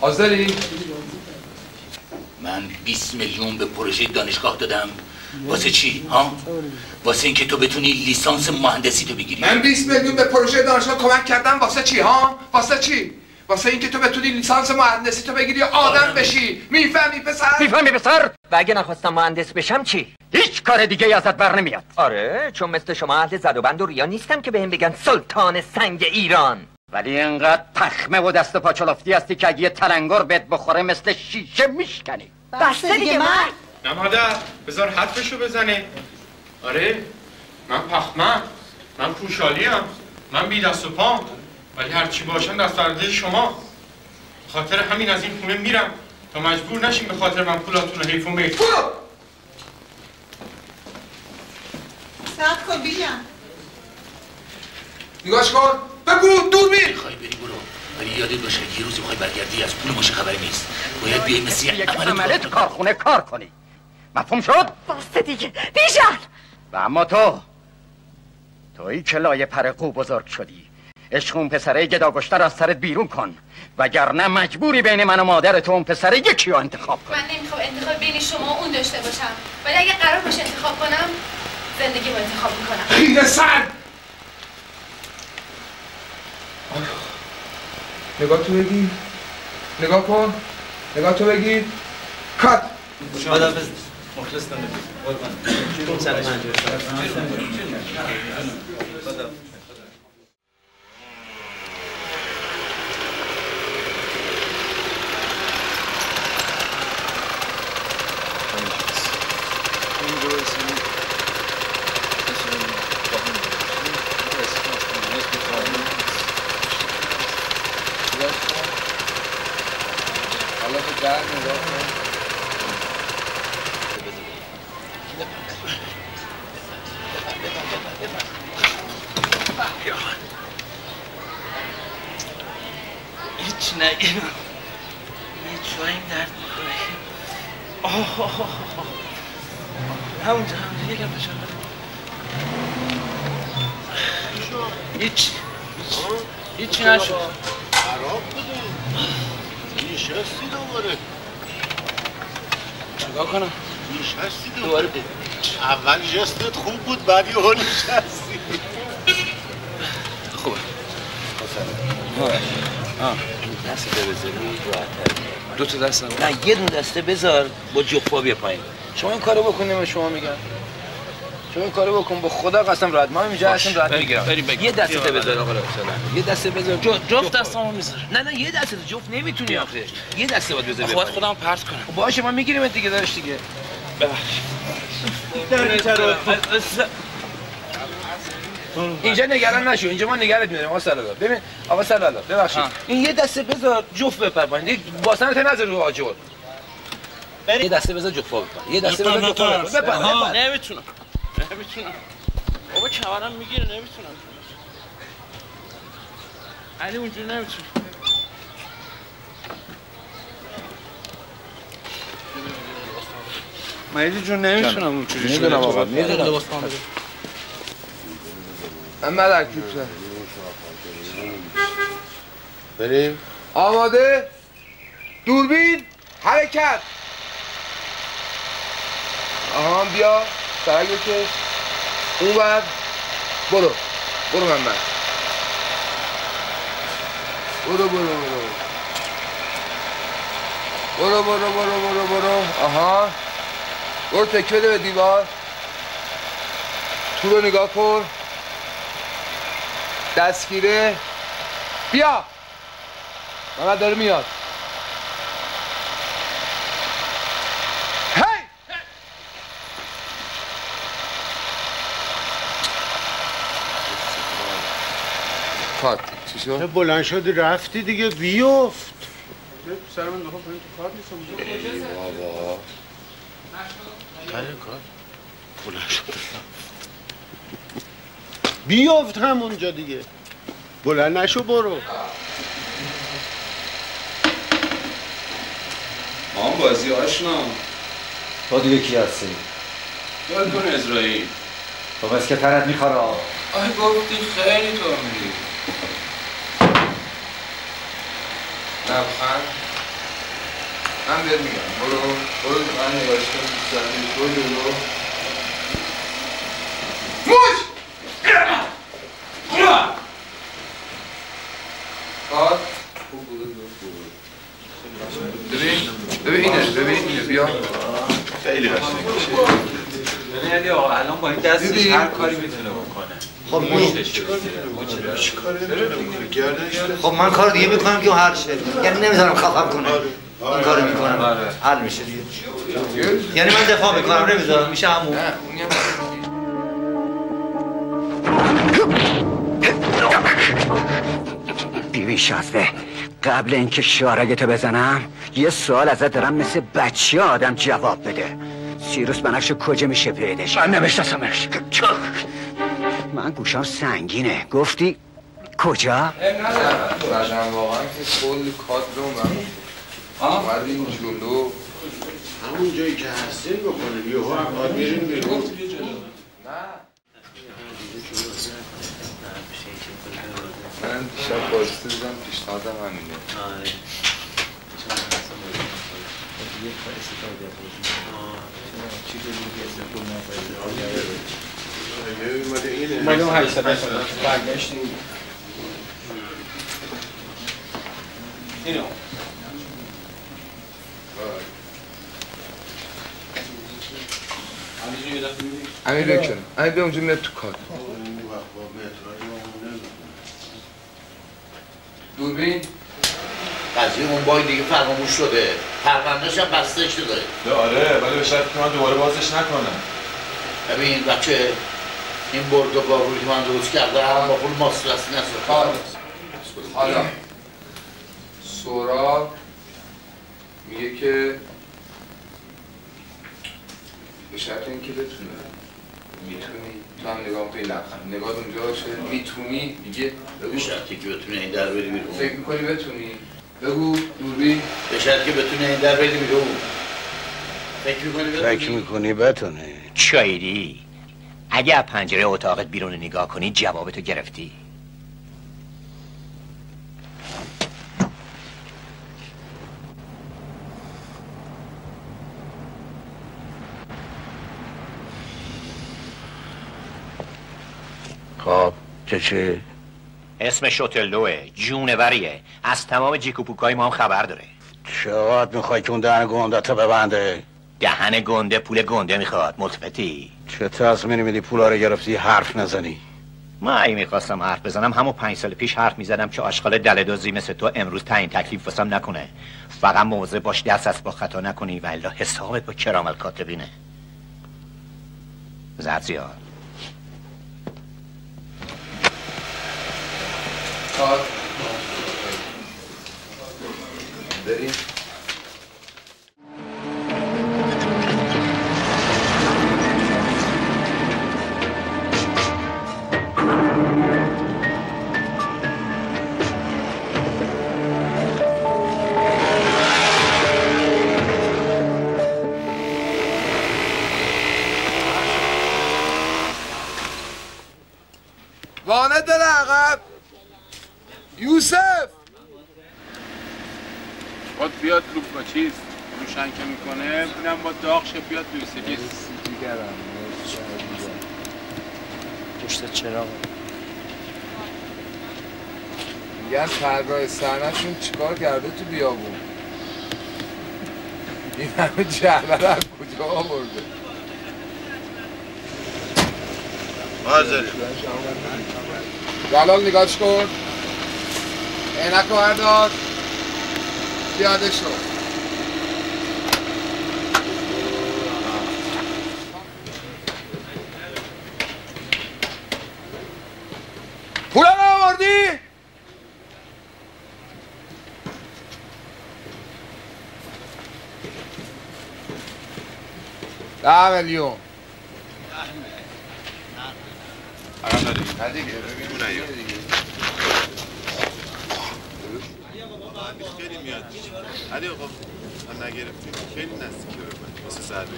آزداری؟ من 20 میلیون به پروژه دانشگاه دادم. واسه چی؟ ها؟ واسه اینکه تو بتونی لیسانس مهندسی تو بگیری. من 20 میلیون به پروژه دانشگاه کمک کردم. واسه چی؟ ها؟ واسه چی؟ واسه اینکه تو بتونی لیسانس مهندسی تو بگیری آدم بشی. می‌فهمی پسر؟ می‌فهمی پسر؟ و اگه نخواستم مهندس بشم چی؟ هیچ کار دیگه ازت بر نمیاد. آره چون مثل شما اهل زد و بند و ریا نیستم که بهم بگن سلطان سنگ ایران. ولی اینقدر تخمه و دست و پاچلفتی هستی که اگه یه تلنگر بهت بخوره مثل شیشه میشکنی. بسته دیگه مرد. نه مادر بذار حرفشو بزنه. آره من پخمم. من پوشالیم من بی دست و پام ولی هرچی باشم دست درده شما. خاطر همین از این خونه میرم. تا مجبور نشین به خاطر من پولاتون رو حیف و میل سب کن نگاش کن. بگو دور میر می‌خوای بری برو. ولی یادت باشه یه روز می‌خوای برگردی از پول ماشه خبری نیست. باید بیای مثل یه یک عمل عمله تو. کارخونه کار کنی. مفهوم شد؟ بسته دیگه. بیجان و اما تو تویی که لایه پرقو بزرگ شدی. عشق اون پسره گداگشته را از سرت بیرون کن وگرنه مجبوری بین من و مادر تو اون پسره یکی رو انتخاب کن من نمی‌خوام انتخاب بین شما و اون داشته باشم ولی اگه قرار باشه انتخاب کنم زندگی رو انتخاب می‌کنم خیره سر نگاه تو بگیر نگاه کن نگاه تو بگیر کات خدا مخلص قربان سر منجور در نگاه کن هیچ نگیرم یه جاییم درد می‌کنه آه. همونجا همونجا یکم بده. هیچ هیچی نشد خراب بوده نشستی دوباره؟ چیکار کنم؟ نشستی دوباره. اول جستت خوب بود بعد یه نشستی. خوبه. دست بذاری دو تا دستم نه یه دونه دسته بذار با جفا بیا پایین. شما این کارو بکنیم و شما میگم. شما این کارو بکن با خدا قسم راحت ما اینجا. هستیم بریم، می‌گیرم. یه دسته. بذار آقا یه دسته بذار. جفت- جفت دستامو می‌ذارم. نه نه یه دسته جفت نمی‌تونی آخه یه دسته باید بذاری آخه باید خودم پرت کنم. خب باشه ما می‌گیریم دیگه داشت دیگه. اینجا نگران نشو. اینجا ما نگرت میداریم آقا سلالا ببین آقا سلالا ببخشید. این یه دسته بذار جفت بپر باسن تا نذار رو آجر. یه دسته بذار جفت بپر. یه دسته بذار جفت. بپر. نمی‌تونم. نمی‌تونم. بابا کمرم می‌گیره نمی‌تونم. علی اونجوری نمی‌تونم مهدی جون نمی‌تونم اونجوری شده. می‌دونم آقا می‌دونم. لباس پام بده. من مدر کیپسه بریم. آماده؟ دوربین؟ حرکت. آها بیا. سرک بکش اون بر برو. برو من بر برو برو برو. برو برو برو برو برو. آها. برو تکه بده به دیوار. تو رو نگاه کن. دستگیره. بیا. محمد داره میاد. کات چی شد؟ تو بلند شدی رفتی دیگه بیفت. سر من نخواه پایین تو کار نیستم بابا. تای کار بلند شد بیفت همونجا دیگه. بلند نشو برو. هم بازی آشنا. تو دیگه کی هستی؟ یاد کن اسرائیل تو بس که ترت میخواره آه گفتی خیلی تو میری لبخند. من بهت میگم برو برو من نگاش کن دوست برو جلو. موش کات. ببین ببین اینه ببین اینه بیا. خیلی قشنگ ببین علی آقا الان با این دستش؟ هر کاری می‌تونه بکنه. خب مشتش خب من کار دیگه می‌کنم که هر شه. یعنی نمی‌ذارم خفم کنه. این کارو می‌کنم. حل میشه دیگه. یعنی من دفاع می‌کنم نمی‌ذارم. میشه همون بیبی شازده قبل اینکه شارگتو بزنم یه سوال ازت دارم. مثل بچه آدم جواب بده. سیروس بنفش کجا میشه پیدش من نمیشناسمش. من گوشم سنگینه. گفتی کجا؟ نه نه واقعا که کل کادر اومد این جلو همون جایی که هستیم بکنیم یه ها هم میریم بیرون. من شب بازی دیدم پیشنهادم همینه آره یه کار چی که اومدیم 800 برگشتیم اینو امیر بکن امیر بیا اونجا میاد تو کار دوربین قضیه اون بای دیگه فراموش شده. پروندهش هم بسته شده. آره ولی به شرطی که من دوباره بازش نکنم. ببین بچه این برد و باروری که من درست کردم با پول حالا نصف حالا سورا میگه که به شرط اینکه بتونه می‌تونی. تو هم نگاه کنی لبخند. نگاه اونجا باشه. می‌تونی. میگه به شرطی که بتونه این در بری بیرون. فکر می‌کنی بتونی. بگو. دوربین. به شرطی که بتونه این در بری بیرون. فکر می‌کنی بتونی؟ فکر می‌کنی بتونه چایدی اگه از پنجره اتاقت بیرون نگاه کنی جوابتو گرفتی. خب چه چه؟ اسمش اوتلوه جونوریه. از تمام جیکوپوکای ما هم خبر داره. چقدر می‌خوای که اون دهن گندتو ببنده؟ دهن گنده پول گنده می‌خواد ملتفتی چه تضمینی میدی پولا رو گرفتی؟ حرف نزنی. ما اگه می‌خواستم حرف بزنم همون پنج سال پیش حرف می‌زدم که آشغال دل دوزی مثل تو امروز تعیین تکلیف واسم نکنه. فقط موضع باش دست از با خطا نکنی و الا حسابت با کرامل کاتبینه. زد زیاد. کات بریم. وانه داره عقب. یوسف! باید بیاد رو با چیز روشن که می‌کنه. اینم با داغ شه بیاد روی سگیز پشت چراغ. میگن طرحگاه سرنشون چیکار کرده تو بیابون؟ این همه جهله رو از کجا آورده حاضر جلال نگاهش کن. عینک رو بردار پیاده شو. پولا رو آوردی؟ نه دیگه ببین خیلی میاد. علی آقا ما نگرفتیم. خیلی نزدیک به من. مثل ضربه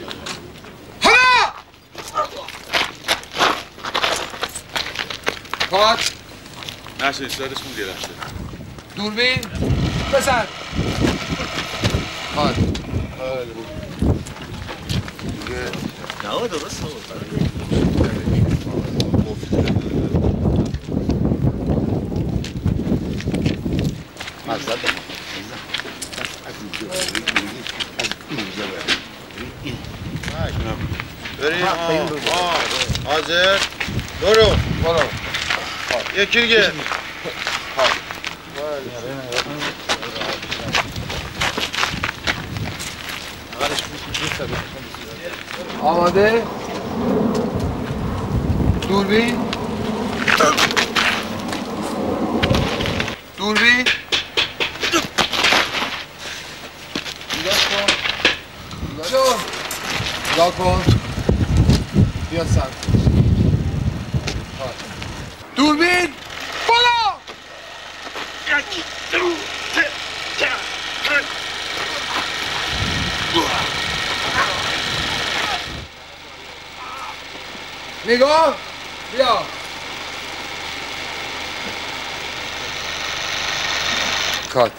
کات نشه استادشون گرفته دوربین. بزن. کات نه درست بریم آه آه حاضر برو برو یکی دیگه آماده دوربین دوربین نگاه کن نگاه کن نگاه کن. بیا سر. دوربین بالا! نگاه بیا. کات.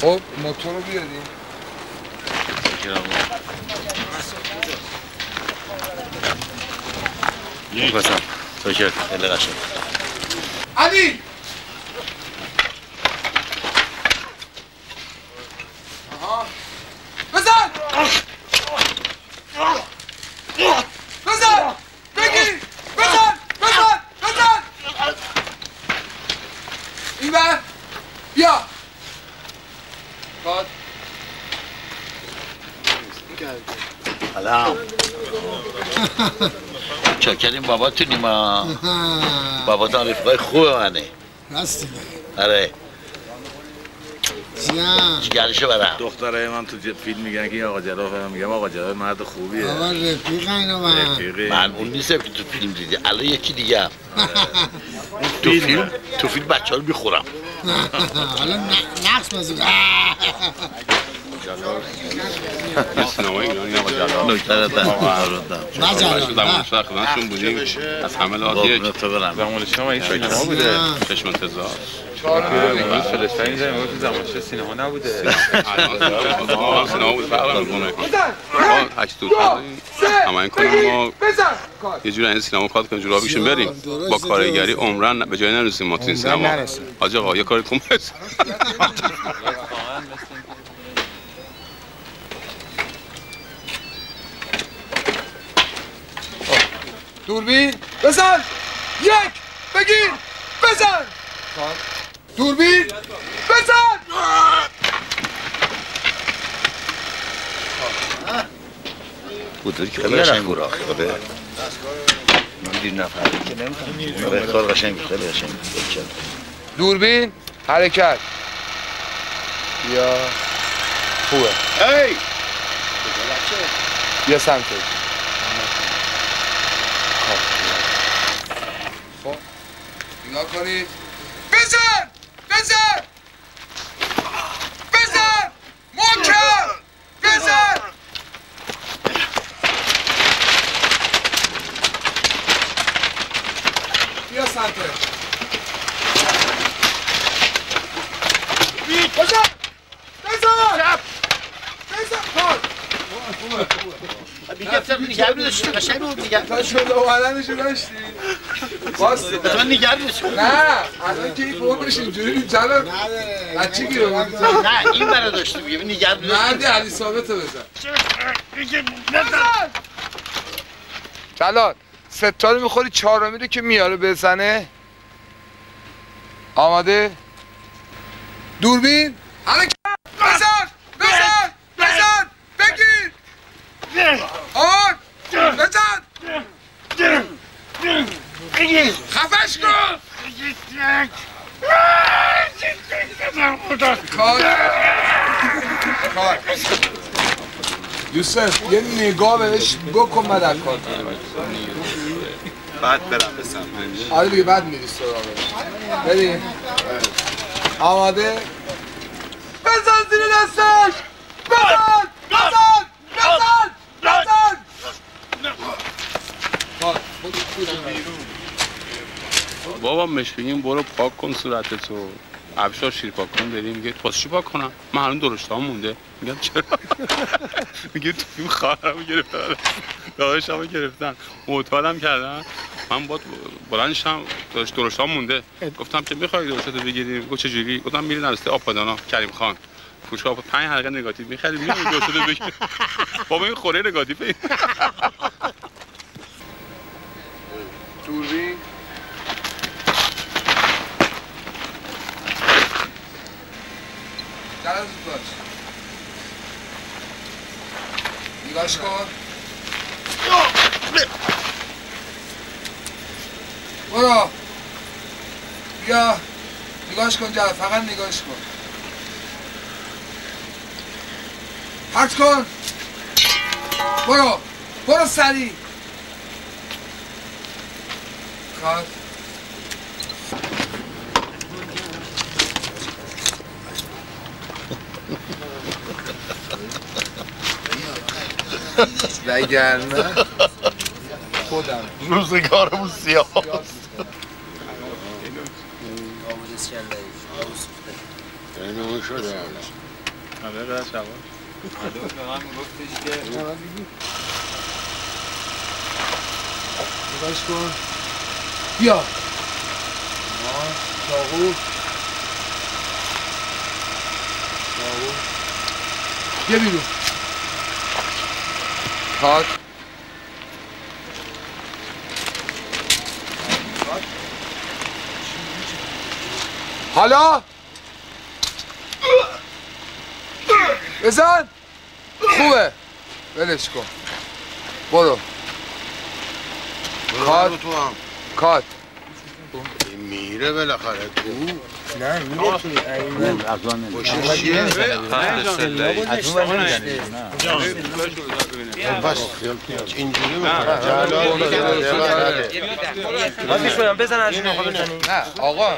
خب موتور رو بیاریم. بسم شکر خیلی قشنگ علی آها بزن بزن بگیر بزن بزن بزن این بر بیا کات سلام چاکریم بابا تو نیما. بابا تو رفیقای خوبه منه راستی آره. جان جگرشو برم؟ دخترای من تو فیلم میگن که این آقا جلال هم میگم آقا جلال مرد خوبیه. آقا رفیق اینو من. رفیقی. من اون نیستم که تو فیلم دیدی. الان یکی دیگه هم. تو فیلم. تو فیلم بچه ها رو می‌خورم. حالا نقص بازی دارم. واقعا. نه زمان نه. خدمتشون بودیم از همه لحاظ یک زمان شما این سینما بوده چشم انتظار امروز فلسطین می‌زنیم امروز زمان شما سینما نبوده سینما بود فرق می‌کنه عکس دور همه این کنم ما یه جوری این سینما کار کنیم جورا بشیم بریم با کارگری عمرن به جای نرسیم ما تو این سینما. حاج آقا یه کاری کن دوربین بزن! یک! بگیر! بزن! دوربین! بزن! بوداری که خیلی قشنگ بود. آخه آره من دیر نفهمید که نمی‌تونم کار قشنگ بود خیلی قشنگ بود. خیلی کرد. دوربین حرکت. یا خوبه. هی یا سمت نگاه کنید بزن! بزن! بزن! محکم بزن! بیا سمت. بزن! بزن! بزن! کار دیگه تو نگه می‌داشتی قشنگ بود اومدنشو داشتی. واسه تو می‌داشتی نه الان که این بردش اینجوری جلال بچه گیره بود نه این برا داشتی میگه می‌داشتی مرد علی ثابت رو بزن جلال ستا رو می‌خوری چهارمی رو که میاره بزنه آماده دوربین حرکت بزن بزن بزن بگیر آن بزن خفش کن کار کار یوسف یه نگاه بهش بکن بعد از کار بعد برم بسم آره دیگه بعد میری سراغش بریم آماده بزن زیر دستش بزن بزن بزن بزن بابا مشکین برو پاک کن صورتتو. ابشار شیر پاک کن بریم میگه واسه چی پاک کنم؟ من هنوز درشتام مونده. میگم چرا؟ میگه تو فیلم خواهرمو گرفتن. داداشمو گرفتن. معتادم کردن. من با بلندشم داشت درشتام مونده. گفتم که می‌خوای درشتاتو بگیریم گفت چجوری؟ گفتم میری نرسته آپادانا. کریم خان. فروشگاه آب پنج حلقه نگاتیو می‌خری میری درشتاتو بگیر بابا این خوره نگاتیو دوربین در از باش نگاش کن برو بیا نگاش کن جلو فقط نگاش کن پرت کن برو برو سریع کات وگرنه خودم. روزگارمون سیاه. این اون شده آره راست شبا به من میگفتش که نگاش کن بیا ما چاقو چاقو بیا بیرون کات حالا بزن خوبه. ولش کن. برو. کات کات میره بالاخره تو. نه میره این اینجوری می‌کنه. بزن از نه آقا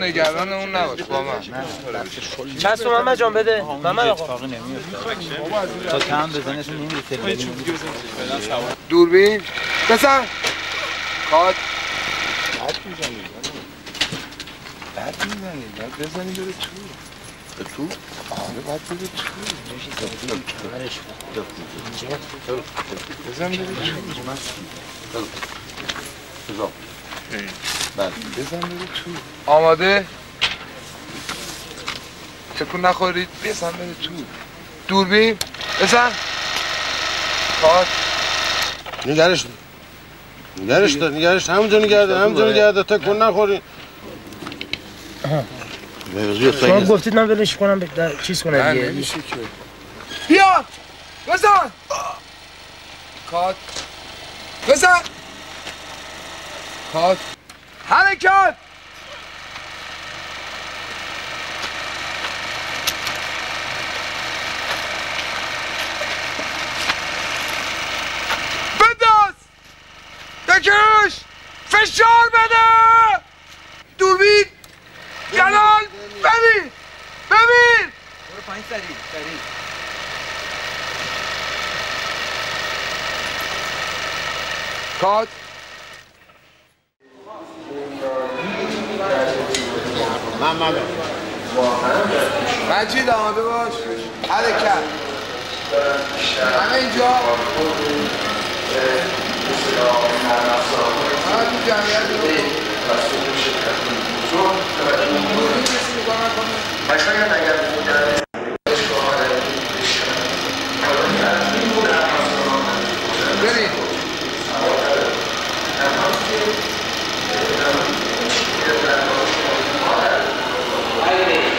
نگران اون نباش با من. چسب محمد جان بده. محمد آقا. اتفاقی نمیفته تا کم بزنش نمی‌رسه دوربین. بزن. کات بد می‌زنی بد می‌زنی بد بزنی بره تو به تو؟ آره بد بره تو بزن. بره تو بزن بله بزن بره تو. آماده؟ تکون نخورید؟ بزن بره تو. دوربین؟ بزن. کات نگرش نگرش دار. نگرش همونجا نگرده همونجا نگرده. تا کن نخوری شما گفتید من ولش کنم چیز دیگه. که. بیا! بزن! کات. بزن! کات. حرکت بنداز! بکش! فشار بده! دوربین! جلال ببین ببین برو پایین سریع سریع کات محمد. مجید آماده باش. حرکت. همه اینجا. همه تو جمعیت رو. دوربین کسی نگاه نکنه بریم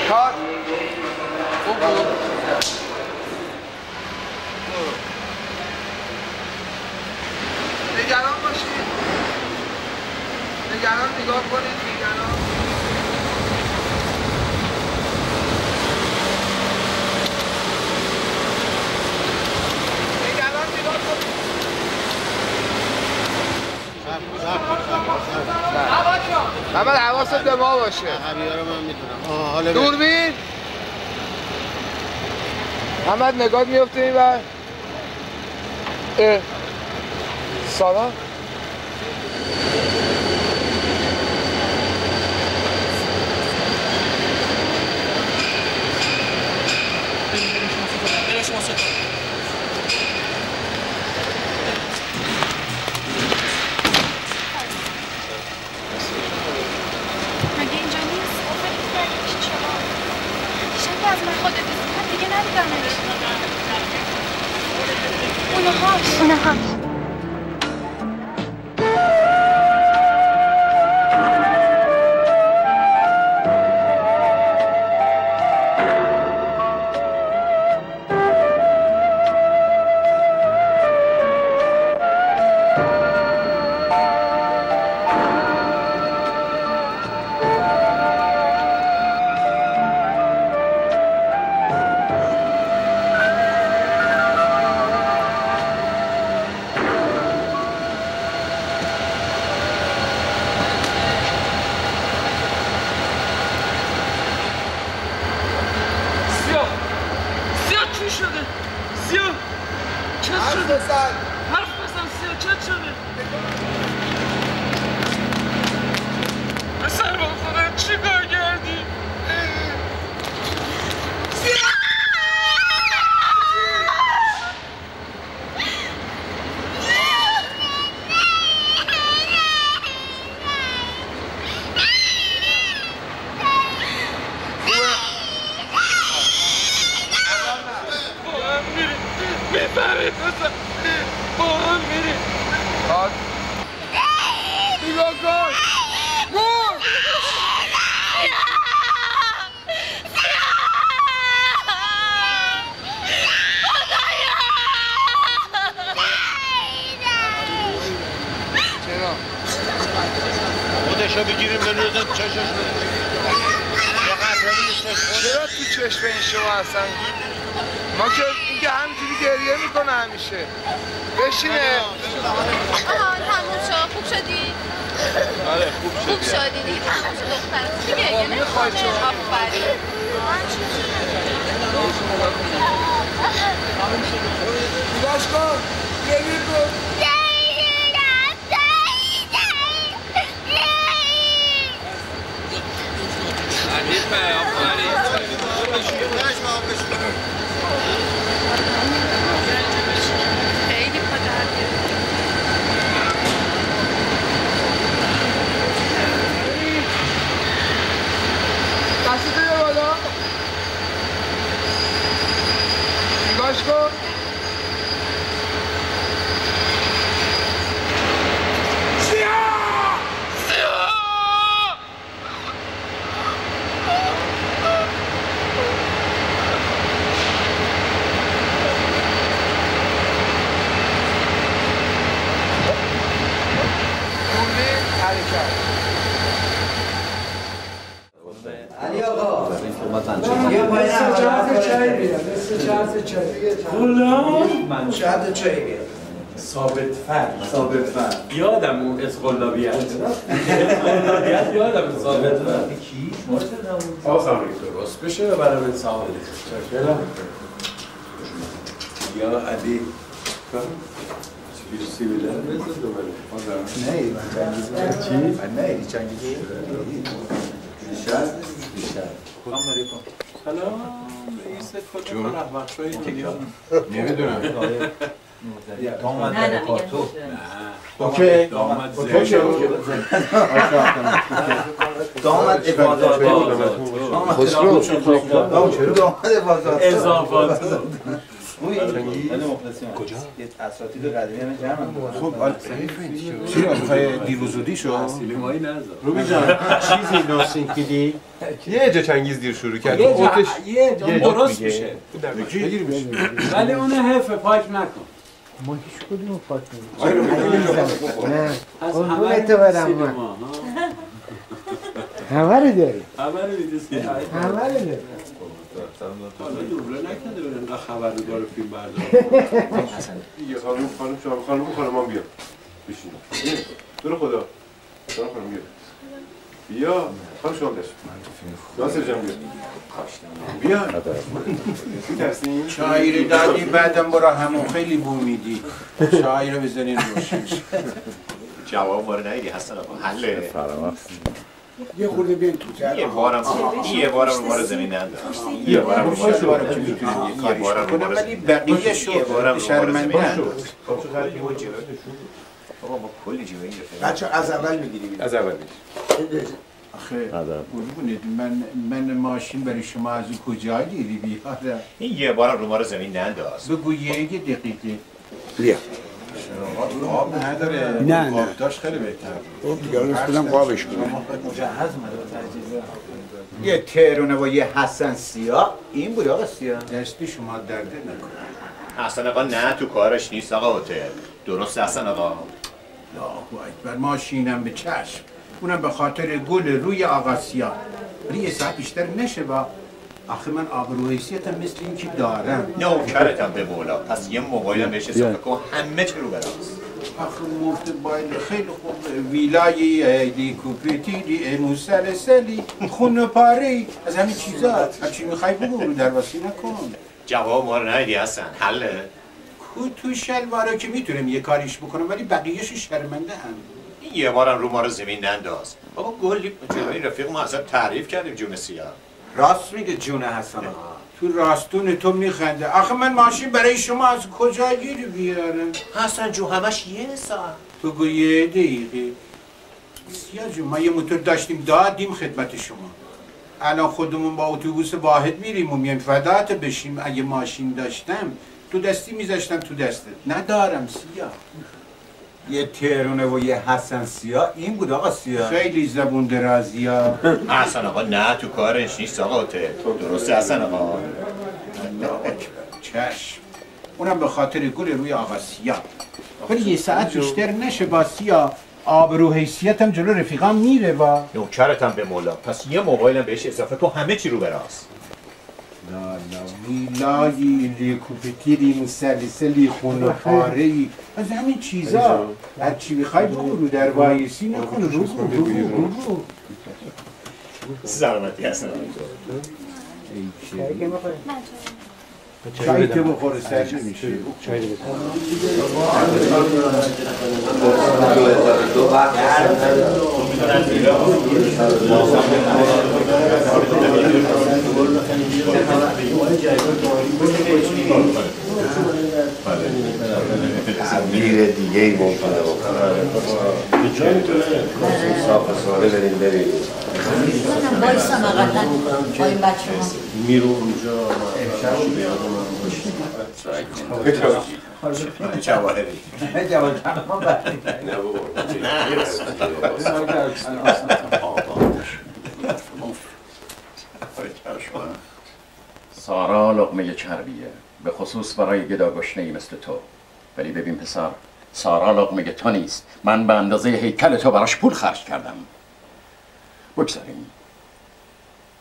کات خوب بود نگران باشید. نگران نگاه کنید نگران نگران نگاه کنید محمد حواست به ما باشه حالا بیا. دوربین محمد نگاه میفته این بر اه. سلام مگه اینجا نیست؟ آفرین کردی پیش شما شاید از من خودت من دیگه ندیدمش اونهاش اونهاش سیاه داماد عبادات؟ اضافات. کجا؟ یه اساتید قدیمی همه جمع خب می‌خوای دیروز زودی شو؟ روبی جان چیزی ناسینکیدی؟ یه جا چنگیز دیر شروع کرد. یه جا- یه جا درست. میشه. بگیر. میشه. ولی اون حرف پاک نکن. ما هیچ کدوم پاک آره، نه. از همه سینما،. همه رو داری؟ همه رو می‌دی. همه رو داری. حالا دوبله نکرده برن انقدر خبرنگار فیلم بردار یه خانم خانم شما خانم خانم هم بیا بشین. تو رو خدا تو رو خانم بیا بیا خانم شما داشت ناصر جان بیا بیا میترسین چای رو دادی بعدم برا همون خیلی بو میدی. چای رو بزنین روشنش. جواب رو ندیدی حسن حله. یه خورده بیاین تو یه بارم یه بارم رو زمین ننداز یه بارم رو ننداز یه بارم رو ولی زمین بقیه شو یه بارم رو زمین. ننداز بابا ما کلی جیوه این رفیق بچه از اول می‌گیری از اول آخه قربونت من من ماشین برای شما از کجا گیری بیارم این یه بارم رو ما رو زمین ننداز بگو یه دقیقه. بیا. آب نداره. نه، نه. آب داشت خیلی بهتر خب دیگه الان خودم قابش کنم مجهز یه ترونه و یه حسن سیاه این بود آقا سیاه. دستی شما درده نکن حسن آقا نه تو کارش نیست آقا هتل درست حسن آقا. الله اکبر ماشینم به چشم. اونم به خاطر گل روی آقا سیاه. ولی یه ساعت بیشتر نشه با. آخه من آبرو حیثیتم مثل این که دارم. نوکرتم به مولا پس یه موبایلم بهش اضافه کن همه چی رو براست آخه مفت باید خیلی خوب. ویلای لیکوپتیری مسلسلی خون پاری از همین چیزا. هرچی می‌خوای بگو؟ رو درواسی نکن. جواب ما رو ندیدی حسن. حله. کو تو شلوارا که می‌تونم یه کاریش بکنم ولی بقیهشو شرمنده هم این یه بارم رو ما رو زمین ننداز. بابا گلی جلوی رفیق ما اصلا تعریف کردیم جون سیاه. راست میگه جون حسن. تو راستون تو میخنده. آخه من ماشین برای شما از کجا گیری بیارم؟ حسن جو همش یه ساعت. تو گو یه دقیقه. سیاه جون ما یه موتور داشتیم دادیم خدمت شما. الان خودمون با اتوبوس واحد میریم و میایم فدات بشیم. اگه ماشین داشتم تو دستی میذاشتم تو دستت. ندارم سیاه. یه ترونه و یه حسن سیاه. این بود آقا سیاه. خیلی زبون درازی ها حسن آقا نه تو کارش نیست آقا. هتل درسته حسن آقا. چشم. اونم به خاطر گل روی آقا سیاه. ولی یه ساعت بیشتر نشه با سیاه. آبرو حیثیتم جلو رفیقام میره با. نوکرتم به مولا. پس یه موبایلم بهش اضافه کن همه چی رو براست لا لا میلایی لیکوپتیری مسلسلی خون پاره ای از همین چیزا. هر چی می‌خوای بگو رو در وایسی نکن رو رو رو رو رو سلامتی حسن آقا چای که بخوره سر میره دیگه ای ممکنه صاف ساله بریم بریم. بایستم اقلا با این بچه ها میرو اونجا جواهری نه بابا سارا لقمه چربیه به خصوص برای گدا گشنه مثل تو. ولی ببین پسر سارا لقمه تو نیست؟ من به اندازه هیکل تو براش پول خرج کردم. بگذاریم.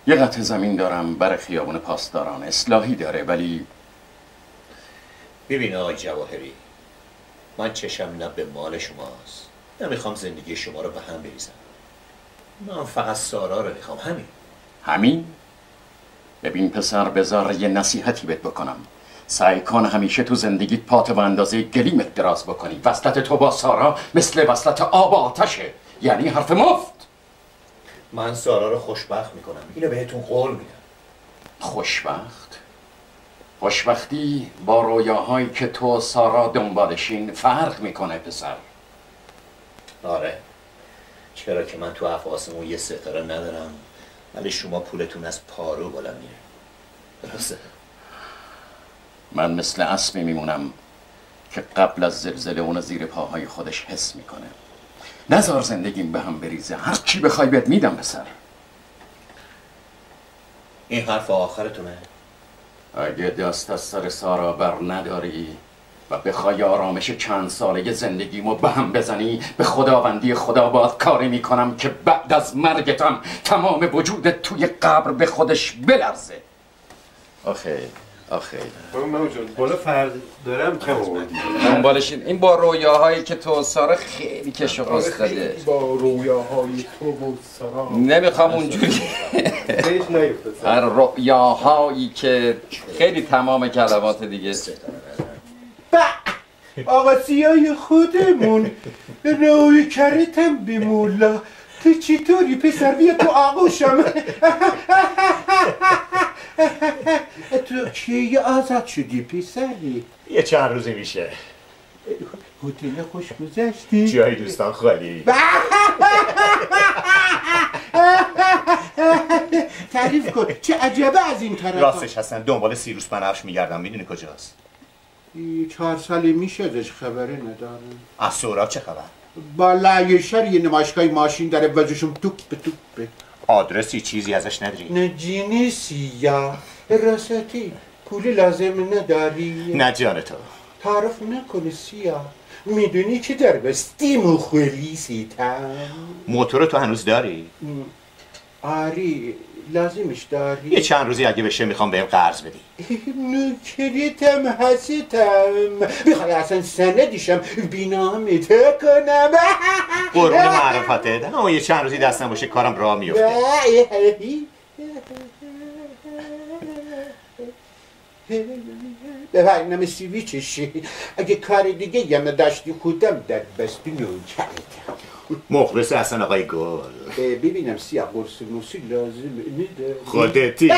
یه قطع زمین دارم برای خیابون پاسداران اصلاحی داره ولی ببین آقای جواهری من چشم نه به مال شماست نمی‌خوام زندگی شما رو به هم بریزم. من فقط سارا رو می‌خوام همین. همین؟ ببین پسر بذار یه نصیحتی بهت بکنم. سعی کن همیشه تو زندگیت پات به اندازه گلیمت دراز بکنی. وصلت تو با سارا مثل وصلت آب و آتشه. یعنی حرف مفت. من سارا رو خوشبخت می‌کنم. اینو بهتون قول میدم. خوشبخت؟ خوشبختی با رویاهایی که تو و سارا دنبالشین فرق می‌کنه پسر. آره. چرا که من تو افاسمون یه ستاره ندارم ولی شما پولتون از پارو بالا میره. درسته؟ من مثل اسبی میمونم که قبل از زلزله اون زیر پاهای خودش حس می‌کنه. نزار زندگیم به هم بریزه. هر چی بخوای بهت میدم پسر. این حرف آخرتونه. اگه دست از سر سارا بر نداری و بخوای آرامش چند ساله زندگیمو به هم بزنی به خداوندی خدا باید کاری می‌کنم که بعد از مرگتم تمام وجودت توی قبر به خودش بلرزه. آخه آخه بالا فرد دارم کم آوردی دنبالش این این با رویاهایی که تو سارا خیلی کش و قصد داده. با رویاهای تو و سارا. نمی‌خوام اونجوری. بهش نیفتاد. هر رؤیاهایی که خیلی تمام کلمات دیگه. آقا سیای خودمون روی کرتم به مولا. تو چطوری پسر بیا تو آغوشم تو کی آزاد شدی پسری یه چند روزی میشه هتل خوش گذشتی جای دوستان خالی تعریف کن چه عجبه از این طرف راستش هستن دنبال سیروس بنفش میگردم می‌دونی کجاست چهار ساله میشه ازش خبره ندارم از سهراب چه خبر با لعیشر یه نمایشگاه ماشین داره وزشم توپ به توپه آدرسی چیزی ازش نداری؟ نه جینی سیاه راستی پولی لازم نداری. نه جان تو. تعرف نکنه سیاه می‌دونی که در بستیم و خلیسیتم موتور تو هنوز داری؟ آری. لازمش داری؟ یه چند روزی اگه بشه می‌خوام بهم قرض بدی. نوکریتم هستم. می‌خوای اصلا سندیشم بینامت کنم. قربون معرفتت اما یه چند روزی دستم باشه کارم راه میفته. ببینم سیوی چشی اگه کار دیگه یه داشتی خودم در بستی نوکرتم مخلص اصلا آقای گل ببینم سیاه قرص موسی لازم نیده خودتی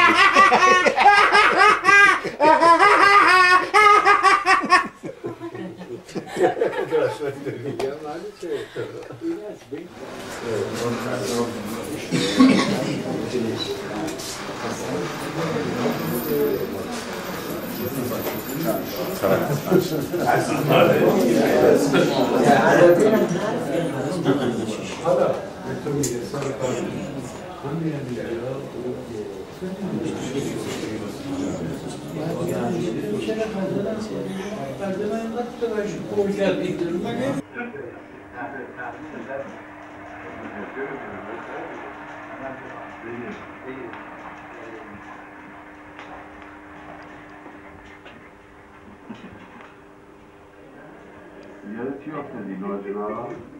یادت چی افتادی لاجرا؟ خود رحمت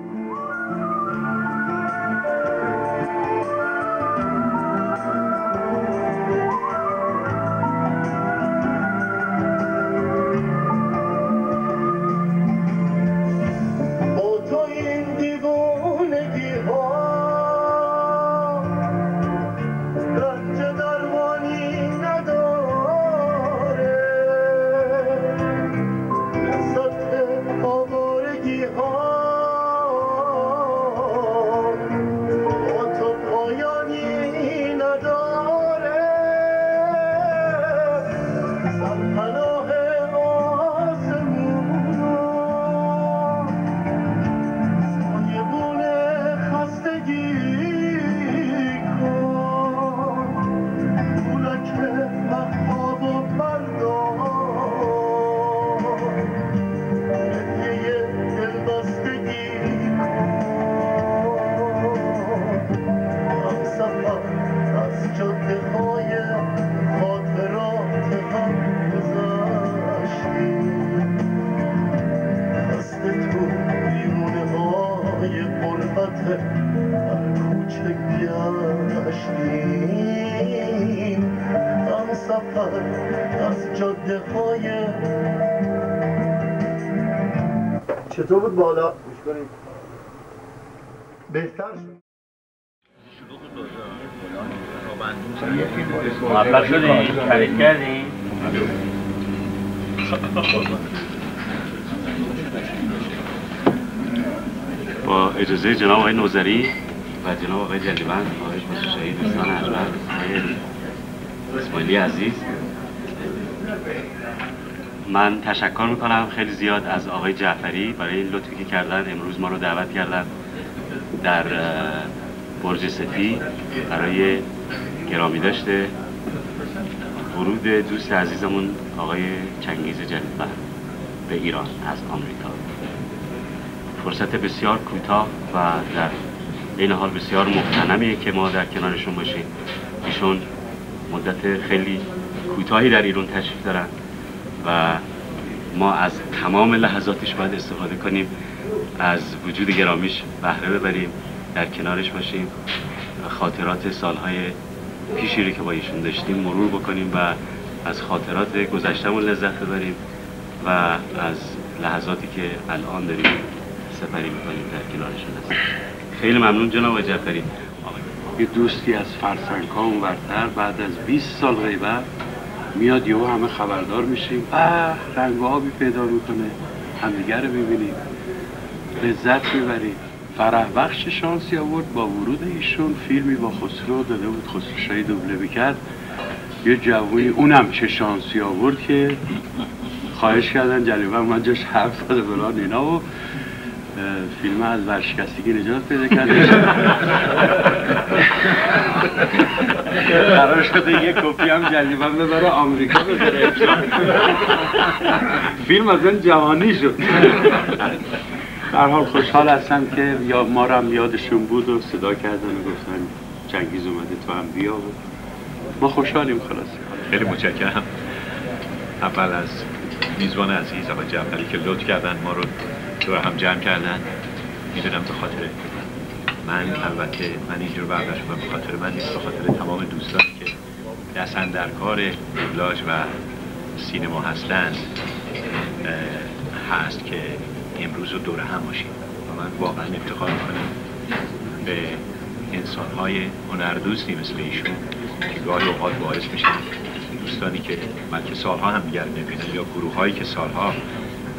نوزری و جناب آقای جلیبند آقای خصوصی دوستان ارجمند آقای اسماعیلی عزیز. من تشکر می‌کنم خیلی زیاد از آقای جعفری برای این لطفی که کردن. امروز ما رو دعوت کردن در برج سفی برای گرامی داشته ورود دوست عزیزمون آقای چنگیز جلیبند به ایران از آمریکا. فرصت بسیار کوتاه و در این حال بسیار مغتنمیه که ما در کنارشون باشیم. ایشون مدت خیلی کوتاهی در ایران تشریف دارن و ما از تمام لحظاتش باید استفاده کنیم از وجود گرامیش بهره ببریم در کنارش باشیم خاطرات سالهای پیشی رو که با ایشون داشتیم مرور بکنیم و از خاطرات گذشتمون لذت ببریم و از لحظاتی که الان داریم سپری می‌کنیم در کنارشون هستیم خیلی ممنون جناب جعفری. یه دوستی از فرسنگ ها اونورتر بعد از 20 سال غیبت میاد یهو همه خبردار میشیم. اه رنگ و آبی پیدا می‌کنه. همدیگه رو می‌بینیم. لذت می‌بریم. فرح بخش شانسی آورد با ورود ایشون. فیلمی با خسرو داده بود. خسرو شاهی دوبله می‌کرد. یه جوونی اونم چه شانسی آورد که خواهش کردن جلیبه من جاش حرف زده فلان اینا و فیلم از ورشکستگی نجات پیدا کرده قرار شده یه کپی هم جلیبن ببره آمریکا بذاره. فیلم از این جوانی شد. در حال خوشحال هستم که یا ما هم یادشون بود و صدا کردن و گفتن چنگیز اومده تو هم بیا و ما خوشحالیم خلاص خیلی متشکرم. اول از میزبان عزیز آقای جعفری که لطف کردن ما رو دور هم جمع کردن می‌دونم به خاطر من البته من اینجور برداشت به خاطر من نیست به خاطر تمام دوستانی که دستن در کار دوبلاژ و سینما هستند هست که امروز رو دور هم باشیم. و من واقعا افتخار می‌کنم به انسانهای هنردوستی مثل ایشون که گاهی اوقات باعث میشن دوستانی که بلکه سالها هم دیگر نمی‌بینن یا گروه هایی که سالها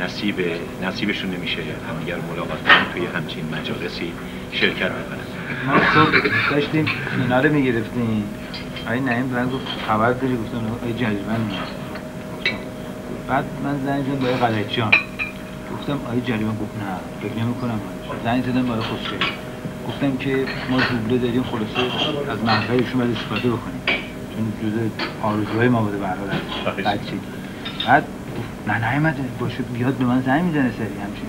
نصیب نصیبشون نمیشه همدیگر رو ملاقات کنن توی همچین مجالسی شرکت می‌کنن ما صبح داشتیم اینا رو می‌گرفتیم. آقای نعیم بلند گفت خبر داری؟ گفتم آقای میاد بعد من زنگ زدم با آقای غلطجان گفتم آقای جلیبن گفت نه فکر نمی کنم زنگ زدم با آقای گفتم که ما دوبله داریم خلاصه از منفعشون باید استفاده بکنیم. چون جزء آرزوهای ما بوده به هر حال. از بچگی بعد نه نیومده. باشه بیاد به من زنگ می‌زنه سری همچین.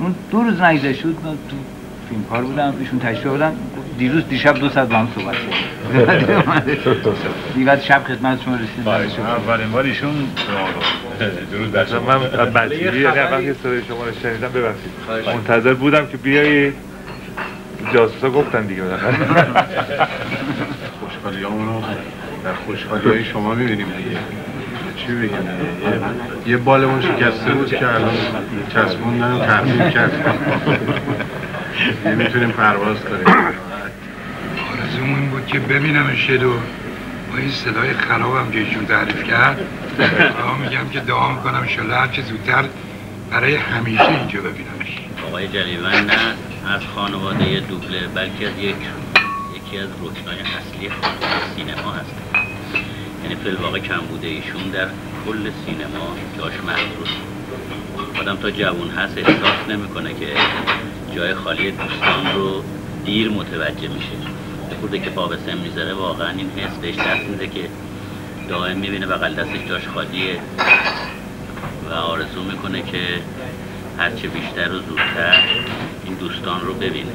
اون دو روز نگذشته بود من تو فیلم کار بودم ایشون تشریف بودم دیروز دیشب دو ساعت با هم صحبت کردیم. دیگه شب خدمت شما رسیدم اولین بار ایشون درود بر شما. من یعنی وقتی صدای شما رو شنیدم ببخشید. منتظر بودم که بیایی جاسوسا گفتن دیگه بالاخره. خوشحالیامون رو در خوشحالی های شما می‌بینیم دیگه. چی بگیم یه- یه بالمون شکسته بود که الان چسبوندن ترمیم کردیم نمی‌تونیم پرواز کنیم. آرزومون این بود که ببینمش یه دو با این صدای خرابم که ایشون تعریف کرد. دعا میگم که دعا می‌کنم انشالله هر چه زودتر برای همیشه اینجا ببینمش. آقای جلیون نه از خانواده دوبله بلکه از یک یکی از رکنای اصلی خانواده سینما هست یعنی فی الواقع کم بوده ایشون در کل سینما جاش محفوظ آدم تا جوون هست احساس نمی‌کنه که جای خالی دوستان رو دیر متوجه میشه. خورده که پا می‌ذاره واقعا این حس بهش دست میده که دائم می‌بینه بغل دستش جاش خالیه. و آرزو می‌کنه که هرچه بیشتر و زودتر این دوستان رو ببینه.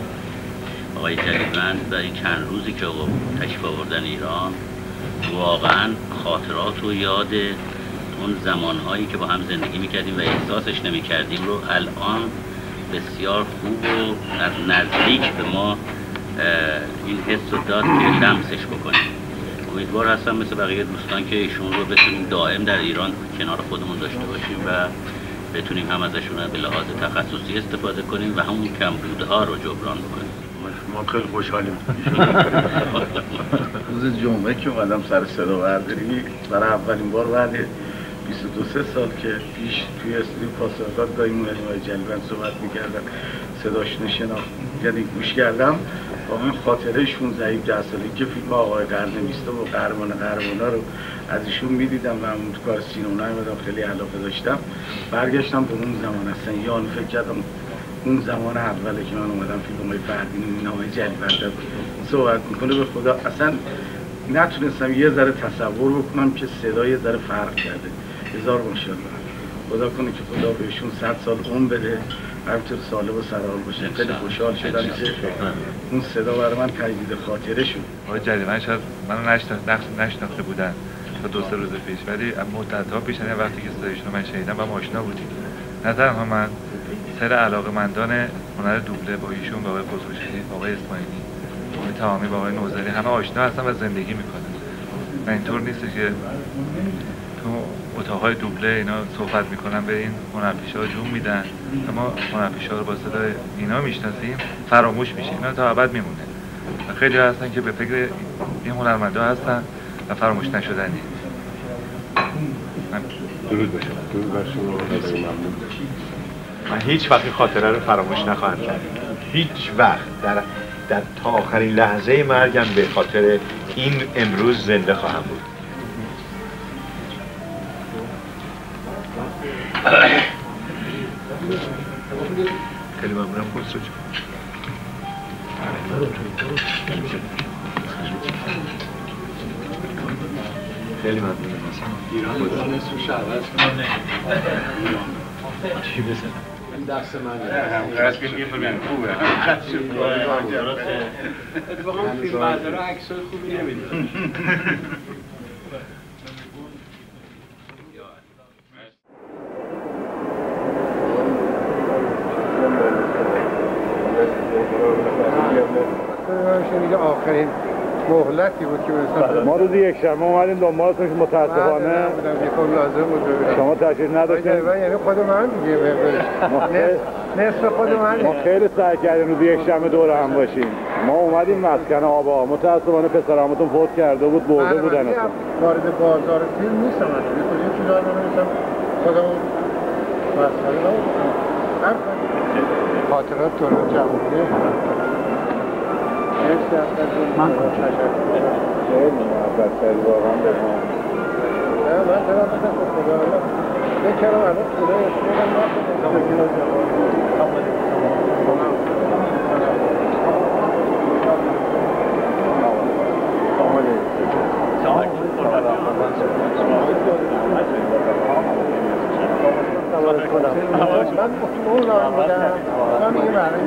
آقای جلیبند و این چند روزی که تشریف آوردن ایران واقعا خاطرات و یاد اون زمانهایی که با هم زندگی می‌کردیم و احساسش نمی‌کردیم رو الان بسیار خوب و از نزدیک به ما این حس رو داد که لمسش بکنیم. امیدوار هستم مثل بقیه دوستان که ایشون رو بتونیم دائم در ایران کنار خودمون داشته باشیم و بتونیم هم ازشون به لحاظ تخصصی استفاده کنیم و همون کمبودها رو جبران بکنیم. ما خیلی خوشحالیم. روز جمعه که اومدم سر صدا برداری برای اولین بار بعد 22 سه سال که پیش توی استودیو پاسارگاد گاهی اومدیم و جلبن صحبت می‌کردن صداش نشناخت یعنی گوش کردم. با این خاطره 16 17 سالی که فیلم آقای قرن بیسته و قهرمان قهرمانا رو از ایشون می‌دیدم و تو کار سینما خیلی علاقه داشتم. برگشتم به اون زمان اصلا یان فکر کردم اون زمان اوله که من اومدم فیلم های فردین نامه جلبنده صحبت می‌کنه به خدا. اصلا نتونستم یه ذره تصور بکنم که صدا یه ذره فرق کرده. هزار ماشاءالله. خدا کنه که خدا بهشون صد سال عمر بده. همینطور سالم و سرحال باشه. خیلی خوشحال شدم که اون صدا برای من تجدید خاطره شد. آقای جدی من شاید منو نشناخته بودن تا دو سه روز پیش. ولی مدت ها پیش یعنی وقتی که صدایشون رو من شنیدم و آشنا بودیم. نه تنها من سر علاقه مندان هنر دوبله با ایشون با آقای با آقای اسماعیلی تمامی با آقای نوزری همه آشنا هستن و زندگی می‌کنن. و اینطور نیست که تو اتاقهای دوبله اینا صحبت می‌کنن به این هنرپیشه جون میدن. اما هنرپیشه رو با صدای اینا می‌شناسیم فراموش میشه اینا تا ابد میمونه. و خیلی هستن که به فکر این هنرمندا هستن و فراموش نشدنی. درود باشه درود بر من هیچ وقت خاطره رو فراموش نخواهم کرد. هیچ وقت. در در تا آخرین لحظه مرگم به خاطر این امروز زنده خواهم بود. خیلی ممنونم. جان خیلی ممنونم. ایران نصفش عوض کنه چی بزنم؟ دست من قصد که یه فیلم خوبه اتفاقا فیلم برداره مهلتی بود که برسن ما روز یک شنبه اومدیم دنبالتون که متاسفانه. یه خود لازم بود شما تشریف نداشتین؟ یعنی خود من دیگه نصف- خود من ما خیلی سعی کردیم روز یک شنبه دور هم باشیم. ما اومدیم مسکن آبا. متاسفانه پسرامتون فوت کرده بود برده بودن اصلا. وارد بازار فیلم نیستم من یه چیزا رو نمیستم خودم مسئله خاطرات تو رو از من خیلی محبت کردی واقعا به ما نه من دارم مثلا خدا الله یک کلم الان خدا اسمم من اون راه بودم من این برای